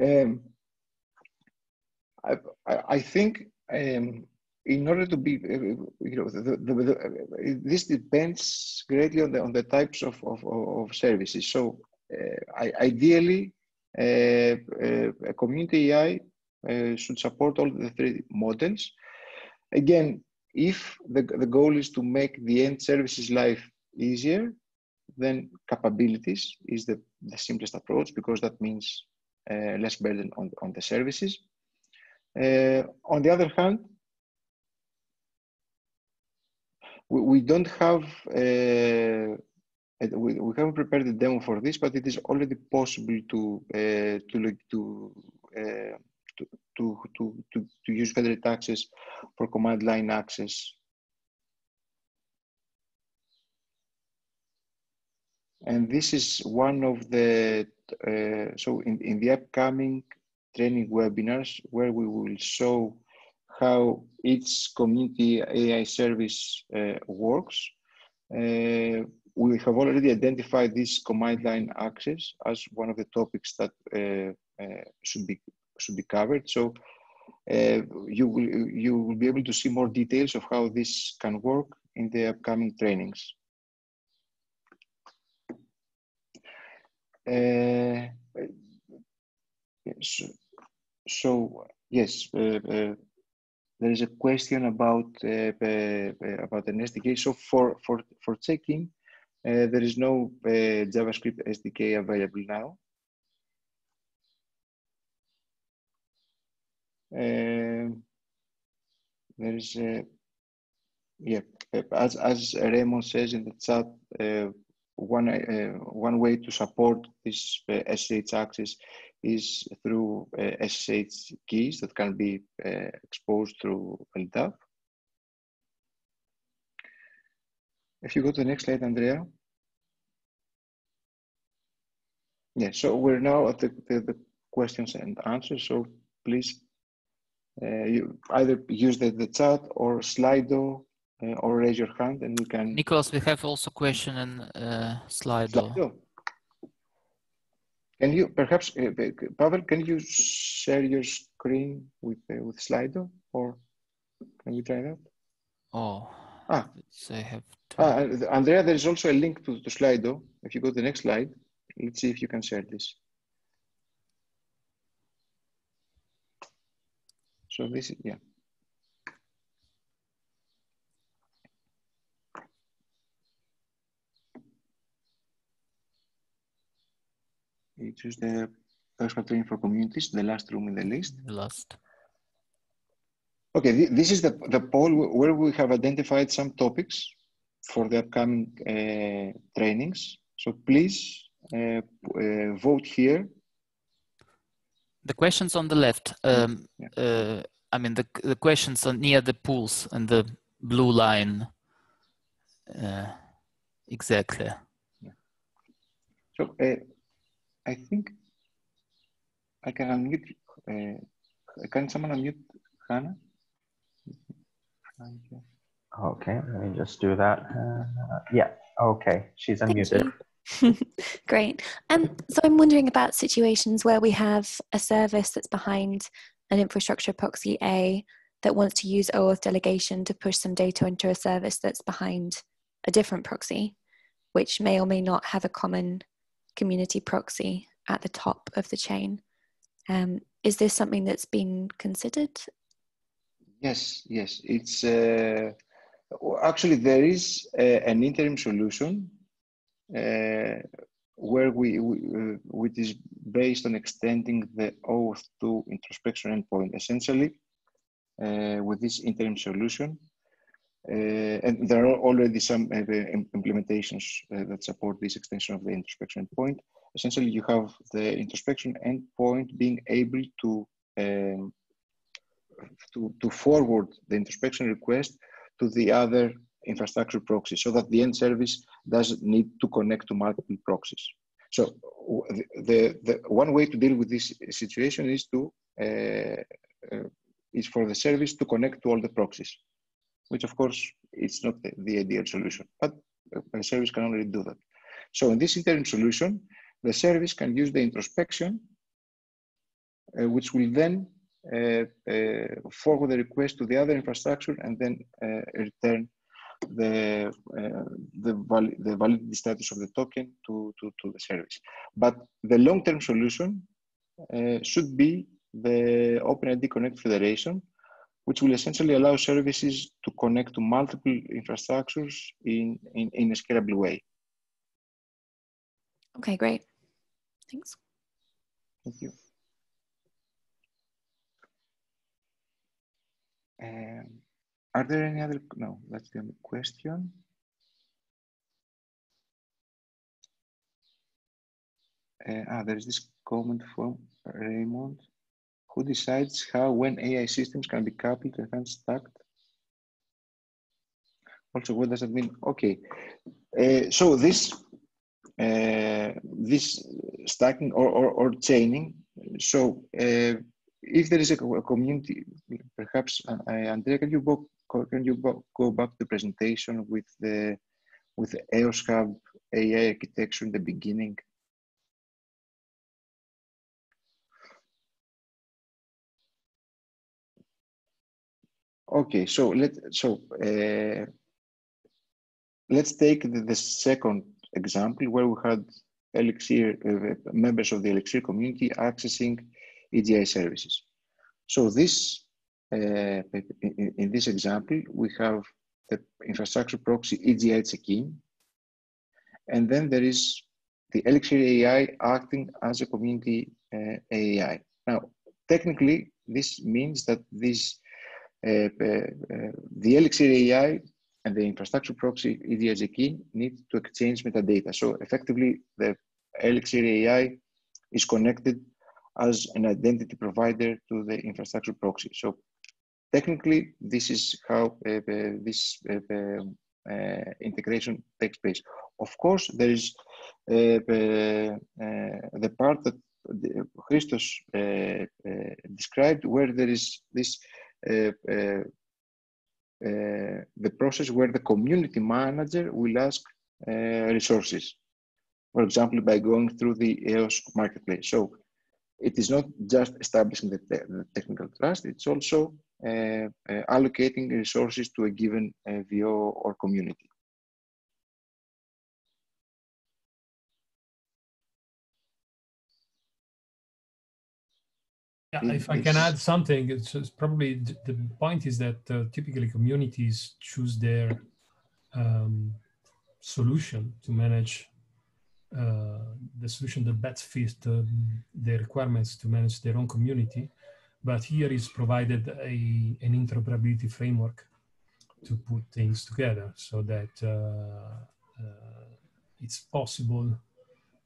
Um, I, I think um, in order to be, you know, the, the, the, this depends greatly on the on the types of of, of services. So, uh, ideally, uh, uh, a community AAI uh, should support all the three models. Again, if the the goal is to make the end services life easier, then capabilities is the, the simplest approach because that means uh, less burden on, on the services. Uh, on the other hand, we, we don't have, uh, we, we haven't prepared a demo for this, but it is already possible to, uh, to, to, to, to, to, to, to use federated access for command line access. And this is one of the, uh, so in, in the upcoming training webinars where we will show how each community AAI service uh, works, uh, we have already identified this command line access as one of the topics that uh, uh, should be should be covered. So uh, you will you will be able to see more details of how this can work in the upcoming trainings. Uh, so, yes, uh, uh, there is a question about about an SDK. So for for for Check-in, there is no JavaScript SDK available now. Um, there is a yeah as as Raymond says in the chat uh, one, uh, one way to support this uh, SSH access is through uh, SSH keys that can be uh, exposed through LDAP. If you go to the next slide, Andrea. Yeah, so we're now at the, the, the questions and answers. So please uh, you either use the, the chat or Slido or raise your hand and we can. Nicolas, we have also question in uh, Slido. Slido. Can you perhaps, uh, Pavel, can you share your screen with uh, with Slido or can we try that? Oh, ah. I have. To... Ah, Andrea, there is also a link to, to Slido. If you go to the next slide, let's see if you can share this. So this is, yeah. You choose the Euskal training for communities, the last room in the list. The last. Okay, th this is the, the poll where we have identified some topics for the upcoming uh, trainings. So please uh, uh, vote here. The questions on the left, um, yeah. Uh, I mean, the, the questions are near the pools and the blue line. Uh, exactly. Yeah. So uh, I think I can unmute. Uh, can someone unmute Hannah? Okay, let me just do that. Uh, yeah, okay, she's unmuted. <laughs> Great. Um, so I'm wondering about situations where we have a service that's behind an infrastructure proxy A that wants to use OAuth delegation to push some data into a service that's behind a different proxy, which may or may not have a common community proxy at the top of the chain. Um, is this something that's been considered? Yes, yes. It's uh, actually there is uh, an interim solution uh, where we, we uh, which is based on extending the oath to introspection endpoint. Essentially, uh, with this interim solution, and there are already some uh, implementations uh, that support this extension of the introspection endpoint. Essentially, you have the introspection endpoint being able to, um, to, to forward the introspection request to the other infrastructure proxy so that the end service doesn't need to connect to multiple proxies. So the, the, the one way to deal with this situation is to uh, uh, is for the service to connect to all the proxies which of course it's not the, the ideal solution, but the service can only do that. So in this interim solution, the service can use the introspection, uh, which will then uh, uh, forward the request to the other infrastructure and then uh, return the uh, the, val the validity status of the token to, to, to the service. But the long-term solution uh, should be the OpenID Connect Federation, which will essentially allow services to connect to multiple infrastructures in, in, in a scalable way. Okay, great. Thanks. Thank you. Um, are there any other? No, that's the only question. Uh, ah, there's this comment from Raymond. Who decides how, when AAI systems can be coupled and stacked? Also, what does that mean? Okay, uh, so this uh, this stacking or, or, or chaining. So uh, if there is a, a community, perhaps uh, Andrea, can you go, can you go back to the presentation with the with the EOS Hub AI architecture in the beginning? Okay, so let so uh, let's take the, the second example where we had Elixir uh, members of the Elixir community accessing EGI services. So this, uh, in, in, this example, we have the infrastructure proxy EGI check-in, and then there is the Elixir AAI acting as a community uh, AAI. Now, technically, this means that this uh the Elixir AAI and the infrastructure proxy EDSG need to exchange metadata. So effectively, the Elixir AAI is connected as an identity provider to the infrastructure proxy. So technically, this is how uh, this uh, uh, integration takes place. Of course, there is uh, the part that Christos uh, uh, described where there is this uh, Uh, uh, uh, the process where the community manager will ask uh, resources, for example, by going through the EOSC marketplace. So it is not just establishing the, te the technical trust, it's also uh, allocating resources to a given VO or community. Yeah, if I can add something, it's, it's probably the point is that uh, typically communities choose their um, solution to manage uh, the solution that best fits the, their requirements to manage their own community. But here is provided a, an interoperability framework to put things together so that uh, uh it's possible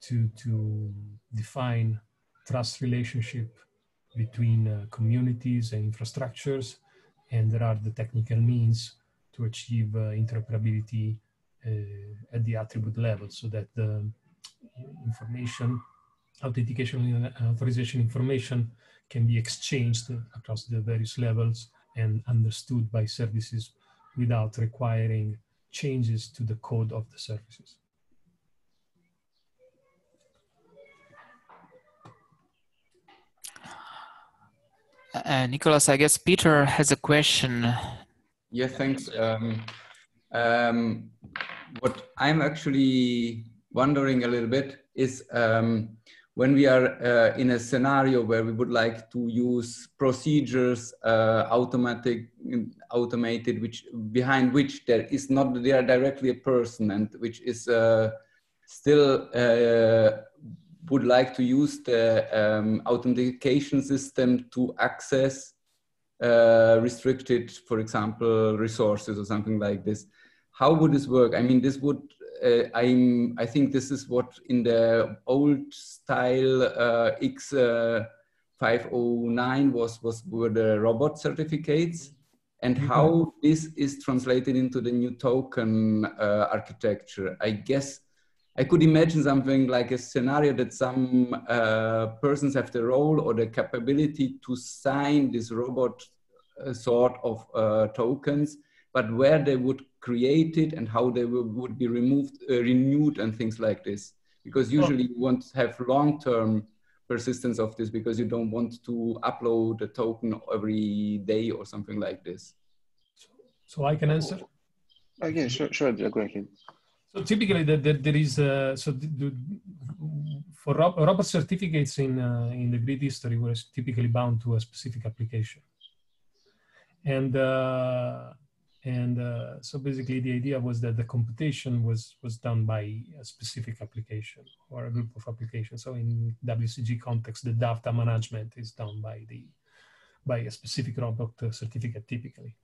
to, to define trust relationship between uh, communities and infrastructures, and there are the technical means to achieve uh, interoperability uh, at the attribute level so that the information, authentication and authorization information can be exchanged across the various levels and understood by services without requiring changes to the code of the services. Uh, Nicolas, I guess Peter has a question. Yeah, thanks. Um, um, what I'm actually wondering a little bit is um, when we are uh, in a scenario where we would like to use procedures, uh, automatic, automated, which behind which there is not there directly a person, and which is uh, still uh, would like to use the um, authentication system to access uh, restricted, for example, resources or something like this. How would this work? I mean, this would, uh, I'm, I think this is what in the old style uh, X509 uh, was, was were the robot certificates and mm -hmm. how this is translated into the new token uh, architecture. I guess I could imagine something like a scenario that some uh, persons have the role or the capability to sign this robot uh, sort of uh, tokens, but where they would create it and how they would be removed, uh, renewed, and things like this. Because usually you want to have long-term persistence of this because you don't want to upload a token every day or something like this. So I can answer. Okay, sure, sure, go ahead. So typically, the, the, there is uh, so the, for robot certificates in uh, in the grid history were typically bound to a specific application, and uh, And uh, so basically the idea was that the computation was, was done by a specific application or a group of applications. So in WLCG context, the data management is done by, the, by a specific robot certificate typically.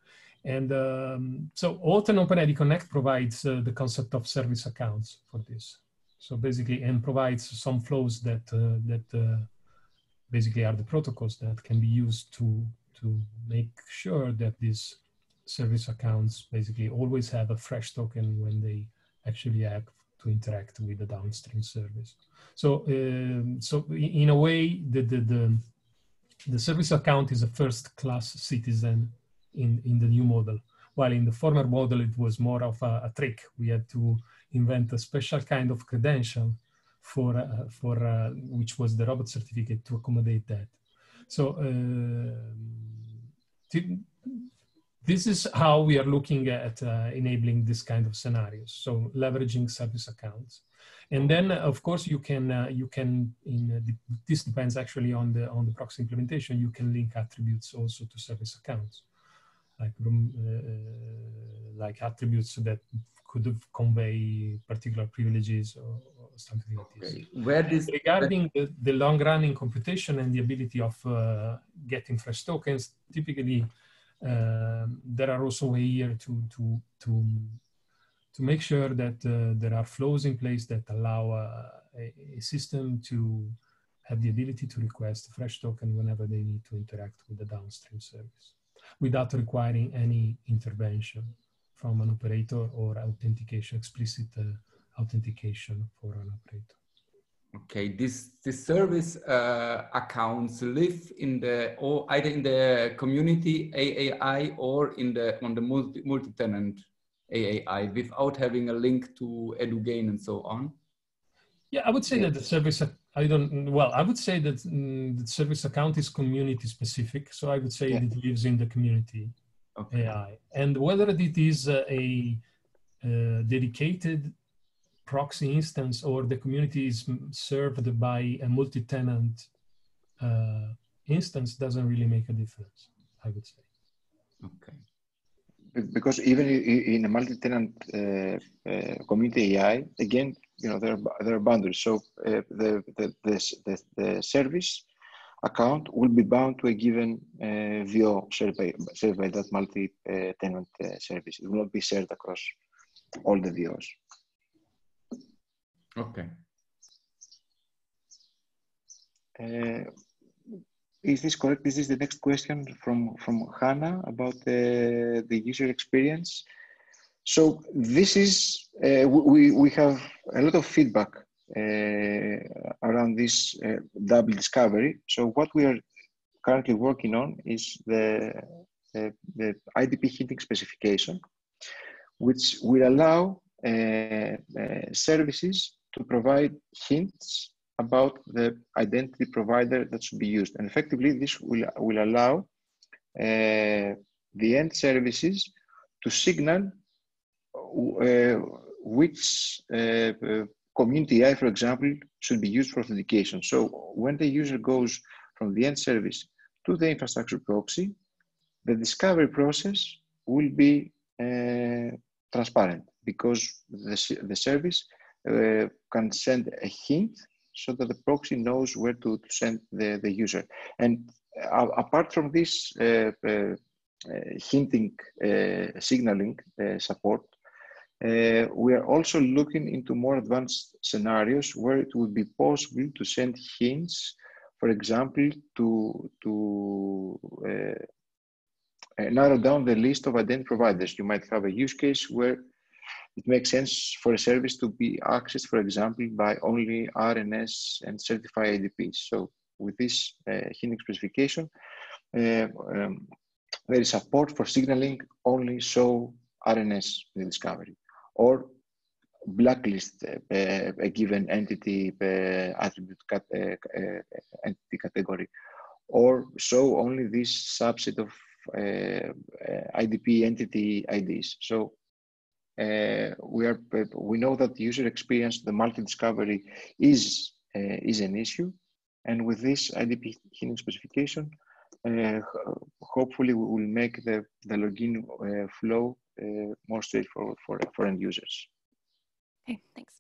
And um, so OAuth and OpenID Connect provides uh, the concept of service accounts for this. So basically, and provides some flows that, uh, that uh, basically are the protocols that can be used to, to make sure that these service accounts basically always have a fresh token when they actually have to interact with the downstream service. So, um, so in a way, the, the, the, the service account is a first class citizen in, in the new model. While in the former model, it was more of a, a trick. We had to invent a special kind of credential for, uh, for uh, which was the robot certificate to accommodate that. So uh, this is how we are looking at uh, enabling this kind of scenarios. So leveraging service accounts. And then, of course, you can uh, you can in uh, this depends actually on the on the proxy implementation. You can link attributes also to service accounts, like um, like attributes that could convey particular privileges or, or something like this. Okay. Where this regarding the, the long running computation and the ability of uh, getting fresh tokens, typically um, there are also ways here to to to to make sure that uh, there are flows in place that allow uh, a, a, system to have the ability to request a fresh token whenever they need to interact with the downstream service without requiring any intervention from an operator or authentication, explicit uh, authentication for an operator. Okay, this this service uh, accounts live in the or either in the community AAI or in the on the multi multi tenant AAI without having a link to eduGAIN and so on. Yeah, I would say that the service I don't well I would say that mm, the service account is community specific, so I would say yeah. it lives in the community okay. AI, and whether it is a, a, a dedicated proxy instance or the community is served by a multi-tenant uh, instance doesn't really make a difference, I would say. Okay. Because even in a multi-tenant uh, uh, community AI, again, you know, there are, there boundaries. So uh, the, the, the, the, service account will be bound to a given uh, VO served by, served by that multi-tenant uh, service. It will not be shared across all the VOs. Okay. Uh, is this correct? This is the next question from, from Hannah about the, the user experience. So this is, uh, we, we have a lot of feedback uh, around this uh, double discovery. So what we are currently working on is the, the, IDP hinting specification, which will allow uh, uh, services to provide hints about the identity provider that should be used. And effectively, this will, will allow uh, the end services to signal which uh, community AI, for example, should be used for authentication. So when the user goes from the end service to the infrastructure proxy, the discovery process will be uh, transparent because the, the service uh, can send a hint so that the proxy knows where to, to send the, the user. And uh, apart from this uh, uh, hinting signaling support, uh, we are also looking into more advanced scenarios where it would be possible to send hints, for example, to, to uh, narrow down the list of identity providers. You might have a use case where it makes sense for a service to be accessed, for example, by only R&S and certified IDPs. So with this uh, hinting specification, uh, um, there is support for signaling only so R&S discovery or blacklist uh, a given entity uh, attribute cat, uh, entity category or show only this subset of IDP entity IDs. So uh, we are we know that user experience, the multi-discovery is uh, is an issue, and with this IDP hinting specification, uh, hopefully we will make the the login flow uh, more straightforward for, for end users. Okay, thanks.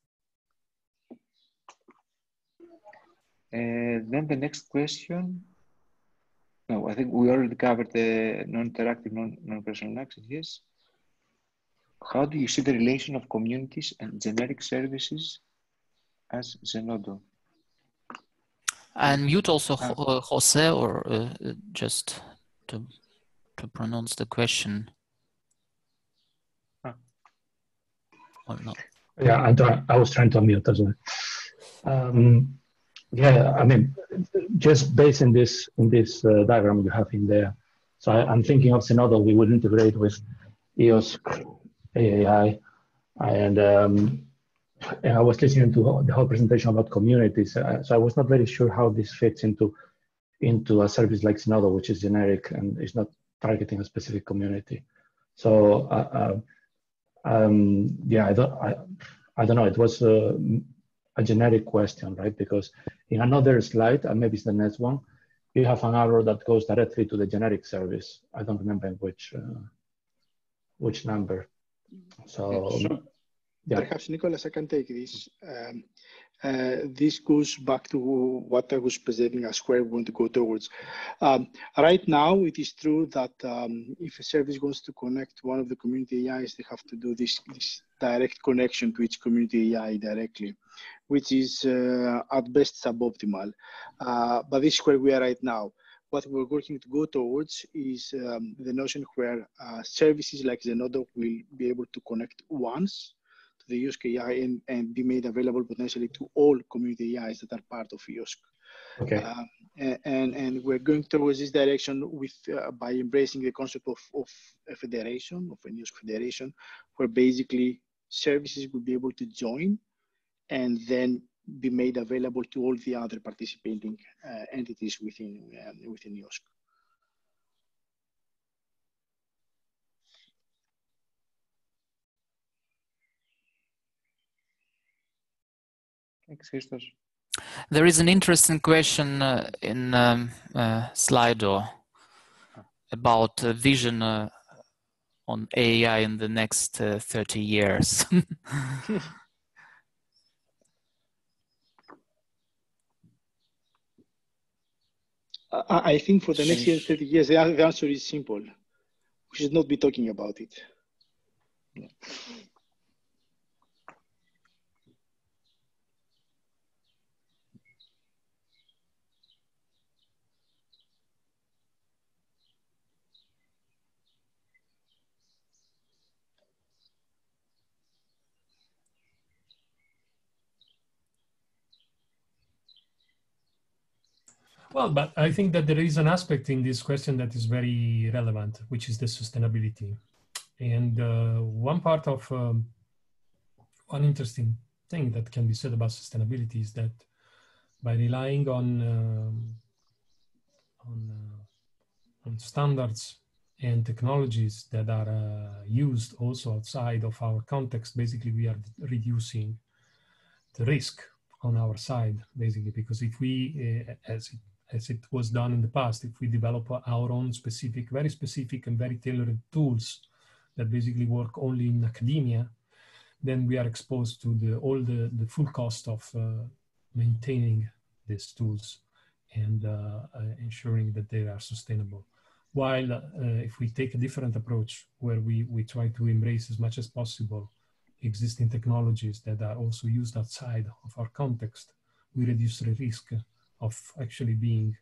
And then the next question. No, I think we already covered the non-interactive, non-personal access, yes. How do you see the relation of communities and generic services as Zenodo? And mute also uh, Jose, or uh, just to to pronounce the question. Or not. Yeah, I, I was trying to unmute as well. Um, yeah, I mean, just based in this in this uh, diagram you have in there. So I, am thinking of Zenodo. We would integrate with EOSC AAI, and um, and I was listening to the whole presentation about communities. Uh, so I was not very sure how this fits into into a service like Zenodo, which is generic and is not targeting a specific community. So uh, uh, um, yeah, I don't, I, I don't know. It was a, a, generic question, right? Because in another slide, and maybe it's the next one, you have an arrow that goes directly to the generic service. I don't remember which uh, which number. So, yeah. perhaps Nicolas, I can take this. Um, uh, this goes back to what I was presenting as where we want to go towards. Um, right now, it is true that um, if a service wants to connect one of the community AIs, they have to do this, this direct connection to each community AI directly, which is uh, at best suboptimal. Uh, but this is where we are right now. What we're working to go towards is um, the notion where uh, services like Zenodo will be able to connect once the EOSC AI and, and be made available potentially to all community AIs that are part of EOSC. Okay. Um, and, and we're going towards this direction with uh, by embracing the concept of, of a federation, of a EOSC federation, where basically services will be able to join and then be made available to all the other participating uh, entities within, um, within EOSC. There is an interesting question uh, in um, uh, Slido about uh, vision uh, on AI in the next uh, 30 years. <laughs> I think for the next 30 years, the answer is simple. We should not be talking about it. Yeah. Well, but I think that there is an aspect in this question that is very relevant, which is the sustainability. And uh, one part of um, one interesting thing that can be said about sustainability is that by relying on um, on, uh, on standards and technologies that are uh, used also outside of our context, basically we are reducing the risk on our side, basically, because if we, uh, as as it was done in the past, if we develop our own specific, very specific and very tailored tools that basically work only in academia, then we are exposed to the, all the, the full cost of uh, maintaining these tools and uh, uh, ensuring that they are sustainable. While uh, if we take a different approach where we, we try to embrace as much as possible existing technologies that are also used outside of our context, we reduce the risk of actually being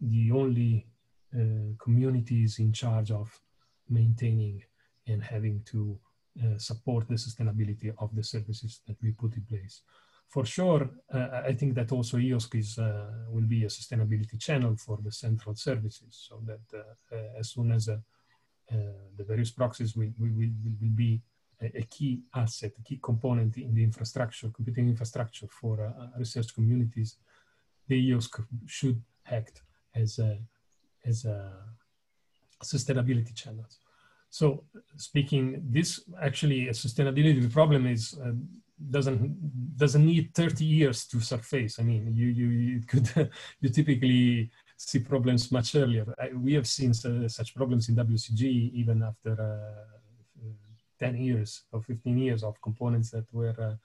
the only uh, communities in charge of maintaining and having to uh, support the sustainability of the services that we put in place. For sure, uh, I think that also EOSC is, uh, will be a sustainability channel for the central services, so that uh, uh, as soon as the various proxies will, will, will, will be a, a, key asset, a key component in the infrastructure, computing infrastructure for research communities, the EOSC should act as a, as a sustainability channels. So speaking, this actually a sustainability problem is uh, doesn't doesn't need 30 years to surface. I mean, you you, you could <laughs> you typically see problems much earlier. I, we have seen such problems in WLCG even after uh, 10 years or 15 years of components that were uh,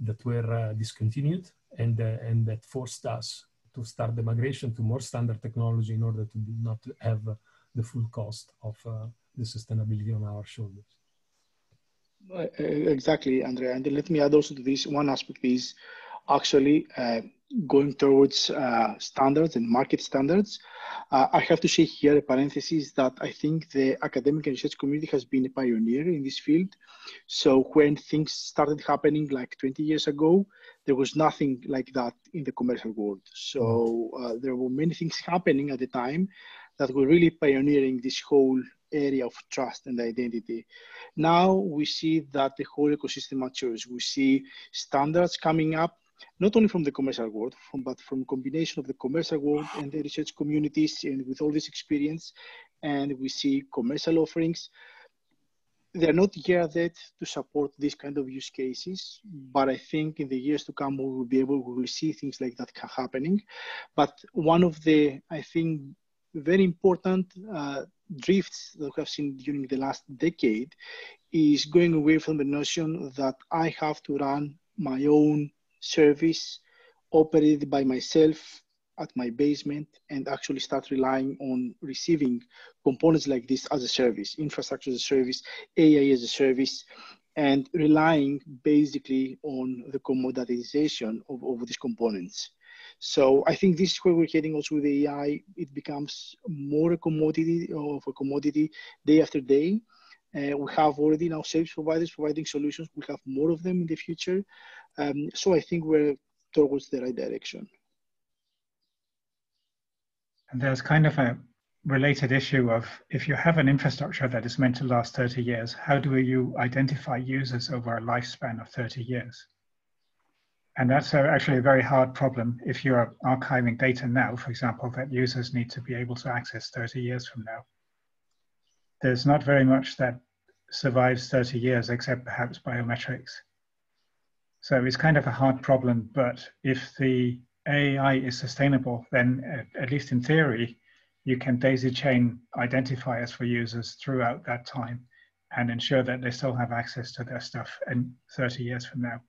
that were uh, discontinued and uh, and that forced us to start the migration to more standard technology in order to not have the full cost of the sustainability on our shoulders. Exactly, Andrea. And let me add also to this one aspect is actually uh, going towards uh, standards and market standards. Uh, I have to say here a parenthesis that I think the academic and research community has been a pioneer in this field. So when things started happening like 20 years ago, there was nothing like that in the commercial world. So uh, there were many things happening at the time that were really pioneering this whole area of trust and identity. Now we see that the whole ecosystem matures. We see standards coming up not only from the commercial world, from, but from combination of the commercial world and the research communities and with all this experience. And we see commercial offerings. They're not geared to support this kind of use cases, but I think in the years to come, we will be able, we will see things like that happening. But one of the, I think, very important uh, drifts that we have seen during the last decade is going away from the notion that I have to run my own service operated by myself at my basement and actually start relying on receiving components like this as a service, infrastructure as a service, AI as a service, and relying basically on the commoditization of, of these components. So I think this is where we're heading also with AI. It becomes more a commodity of a commodity day after day. Uh, we have already now service providers providing solutions. We'll have more of them in the future. Um, so I think we're towards the right direction. And there's kind of a related issue of if you have an infrastructure that is meant to last 30 years, how do you identify users over a lifespan of 30 years? And that's actually a very hard problem if you're archiving data now, for example, that users need to be able to access 30 years from now. There's not very much that survives 30 years except perhaps biometrics. So it's kind of a hard problem, but if the AI is sustainable, then at, least in theory, you can daisy chain identifiers for users throughout that time and ensure that they still have access to their stuff in 30 years from now.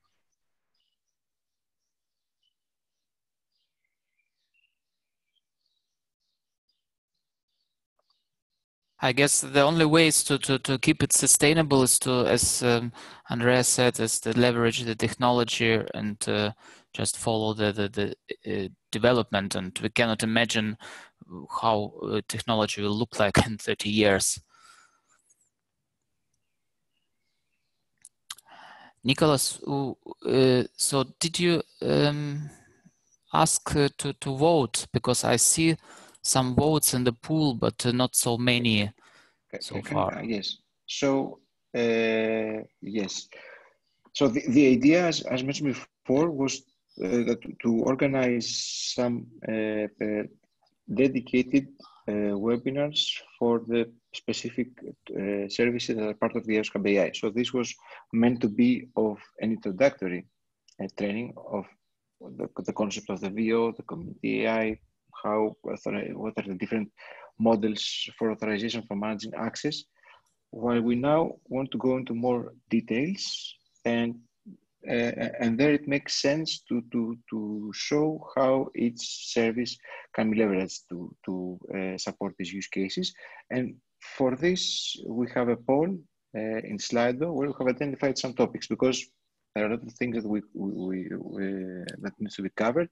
I guess the only ways to, to, to keep it sustainable is to, as um, Andrea said, is to leverage the technology and uh, just follow the, the, the uh, development. And we cannot imagine how uh, technology will look like <laughs> in 30 years. Nicolas, uh, so did you um, ask uh, to, to vote? Because I see some votes in the pool, but uh, not so many so far. yes. So uh, yes. So the, the idea, as, as mentioned before, was uh, to organize some uh, uh, dedicated uh, webinars for the specific services that are part of the EOSC-hub AAI. So this was meant to be of an introductory training of the, the concept of the VO, the community AI, how what are the different models for authorization for managing access. While we now want to go into more details and uh, and there it makes sense to, to, to show how each service can be leveraged to, to uh, support these use cases. And for this, we have a poll uh, in Slido where we have identified some topics because there are a lot of things that we, we, we that needs to be covered.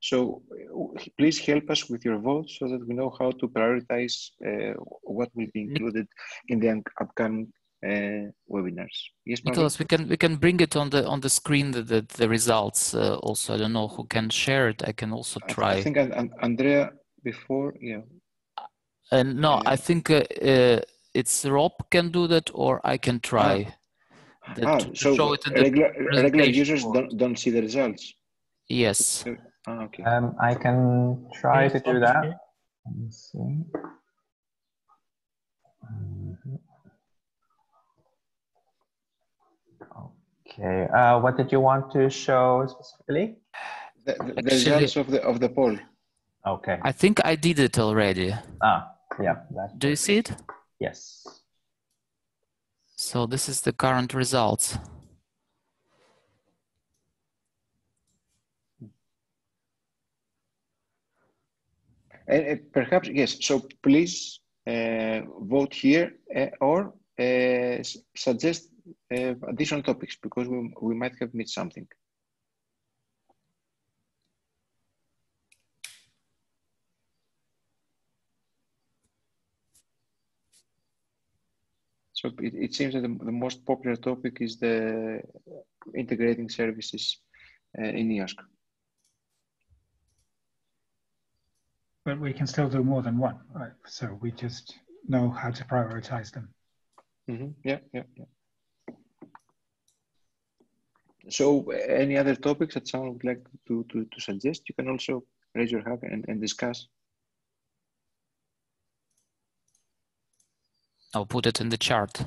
So please help us with your vote so that we know how to prioritize uh, what will be included in the upcoming uh, webinars. Yes, Nicolas, we can we can bring it on the on the screen the the, the results uh, also. I don't know who can share it. I can also try. I, think Andrea before yeah. And no, I think uh, uh, it's Rob can do that, or I can try. Ah, ah so regular, regular users don't, don't see the results. Yes. Oh, okay. Um, I can try to do that. Let's see. Okay. Uh, what did you want to show specifically? The, the, the results of the of the poll. Okay. I think I did it already. Ah, yeah. Do you see it? Yes. So this is the current results. Uh, perhaps, yes, so please uh, vote here uh, or suggest additional topics because we, we might have missed something. So it, it seems that the, the, most popular topic is the integrating services in EOSC. But we can still do more than one, right? So we just know how to prioritize them. Mm -hmm. Yeah, yeah, yeah. So any other topics that someone would like to, to, to suggest, you can also raise your hand and, and discuss. I'll put it in the chart.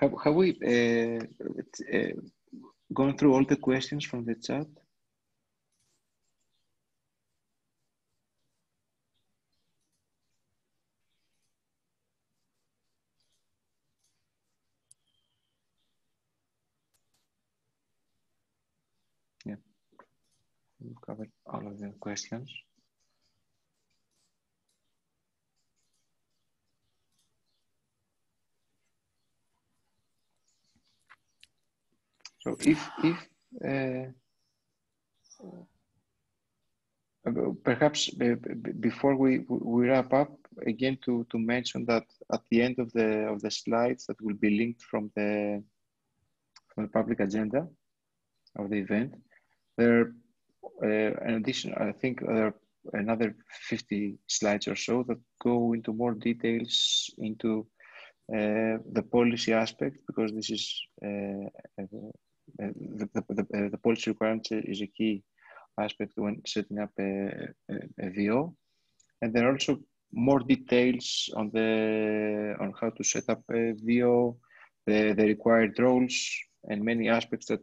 Have, have we uh, uh, gone through all the questions from the chat? Yeah, We've covered all of the questions. So if, if uh perhaps before we, we wrap up, again to, to mention that at the end of the of the slides that will be linked from the from the public agenda of the event, there uh, in addition, I think there are another 50 slides or so that go into more details into uh, the policy aspect because this is uh the, the, the, policy requirements is a key aspect when setting up a, a, a VO. And there are also more details on the on how to set up a VO, the, the required roles, and many aspects that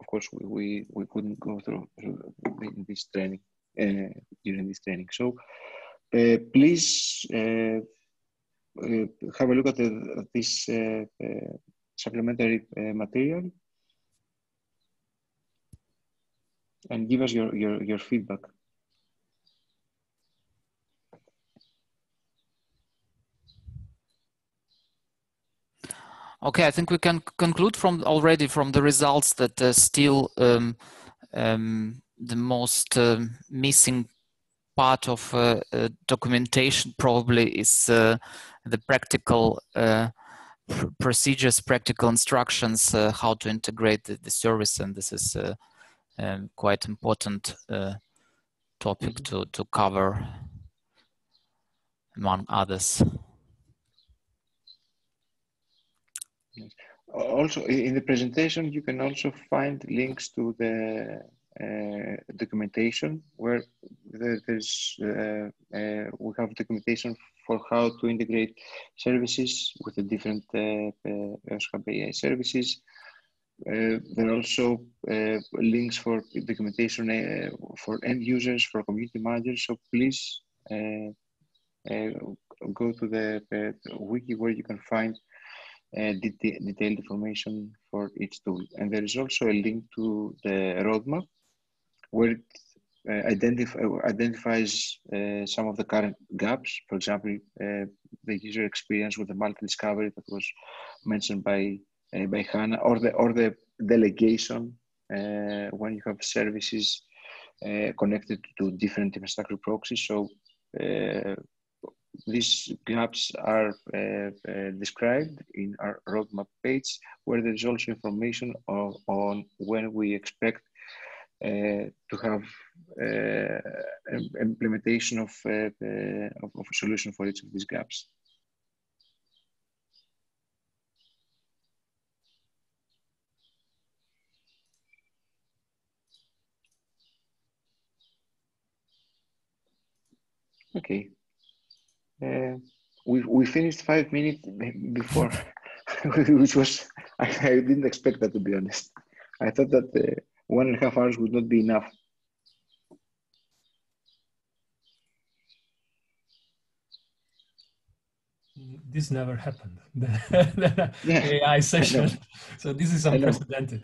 of course, we, we, we couldn't go through, in this training uh, during this training. So uh, please uh, uh have a look at the, this uh, uh, supplementary material and give us your, your, your feedback. Okay, I think we can conclude from already from the results that uh, still um, um, the most uh, missing part of uh, uh documentation probably is uh, the practical uh, pr procedures, practical instructions, how to integrate the, the, service, and this is um, quite important topic mm -hmm. to, to cover among others. Also, in the presentation, you can also find links to the uh, documentation where there's uh, uh, we have documentation for how to integrate services with the different uh, AI services. Uh, there are also uh, links for documentation uh, for end users, for community managers. So please go to the wiki where you can find uh, deta detailed information for each tool. And there is also a link to the roadmap where it uh, identify, identifies uh, some of the current gaps. For example, the user experience with the multi-discovery that was mentioned by by HANA or the or the delegation uh, when you have services connected to different infrastructure proxies. So these gaps are uh, uh, described in our roadmap page, where there is also information of, on when we expect uh, to have uh, implementation of, uh, of, of, a solution for each of these gaps. Okay, uh, we we finished five minutes before, <laughs> which was I, I didn't expect that to be honest. I thought that uh, one and a half hours would not be enough. This never happened. <laughs> The, Yeah, AI session. So this is unprecedented.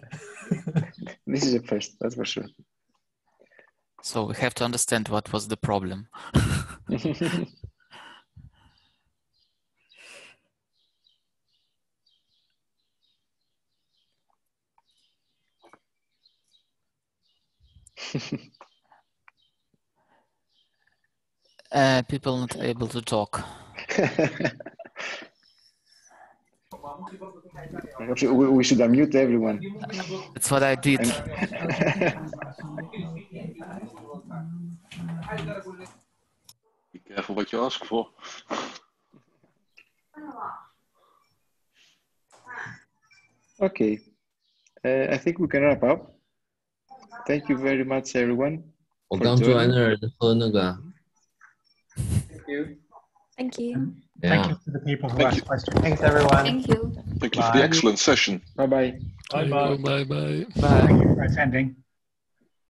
<laughs> This is a first, that's for sure. So we have to understand what was the problem. <laughs> Uh, people not able to talk. We, we should unmute everyone. That's what I did. <laughs> Be careful what you ask for. okay. Uh, I think we can wrap up. Thank you very much, everyone. Welcome to Thank you. Thank you. Yeah. Thank you to the people who asked questions. Thanks, everyone. Thank you. Thank you bye. for the excellent session. Bye-bye. Bye-bye. Bye-bye. Bye. Thank you for attending.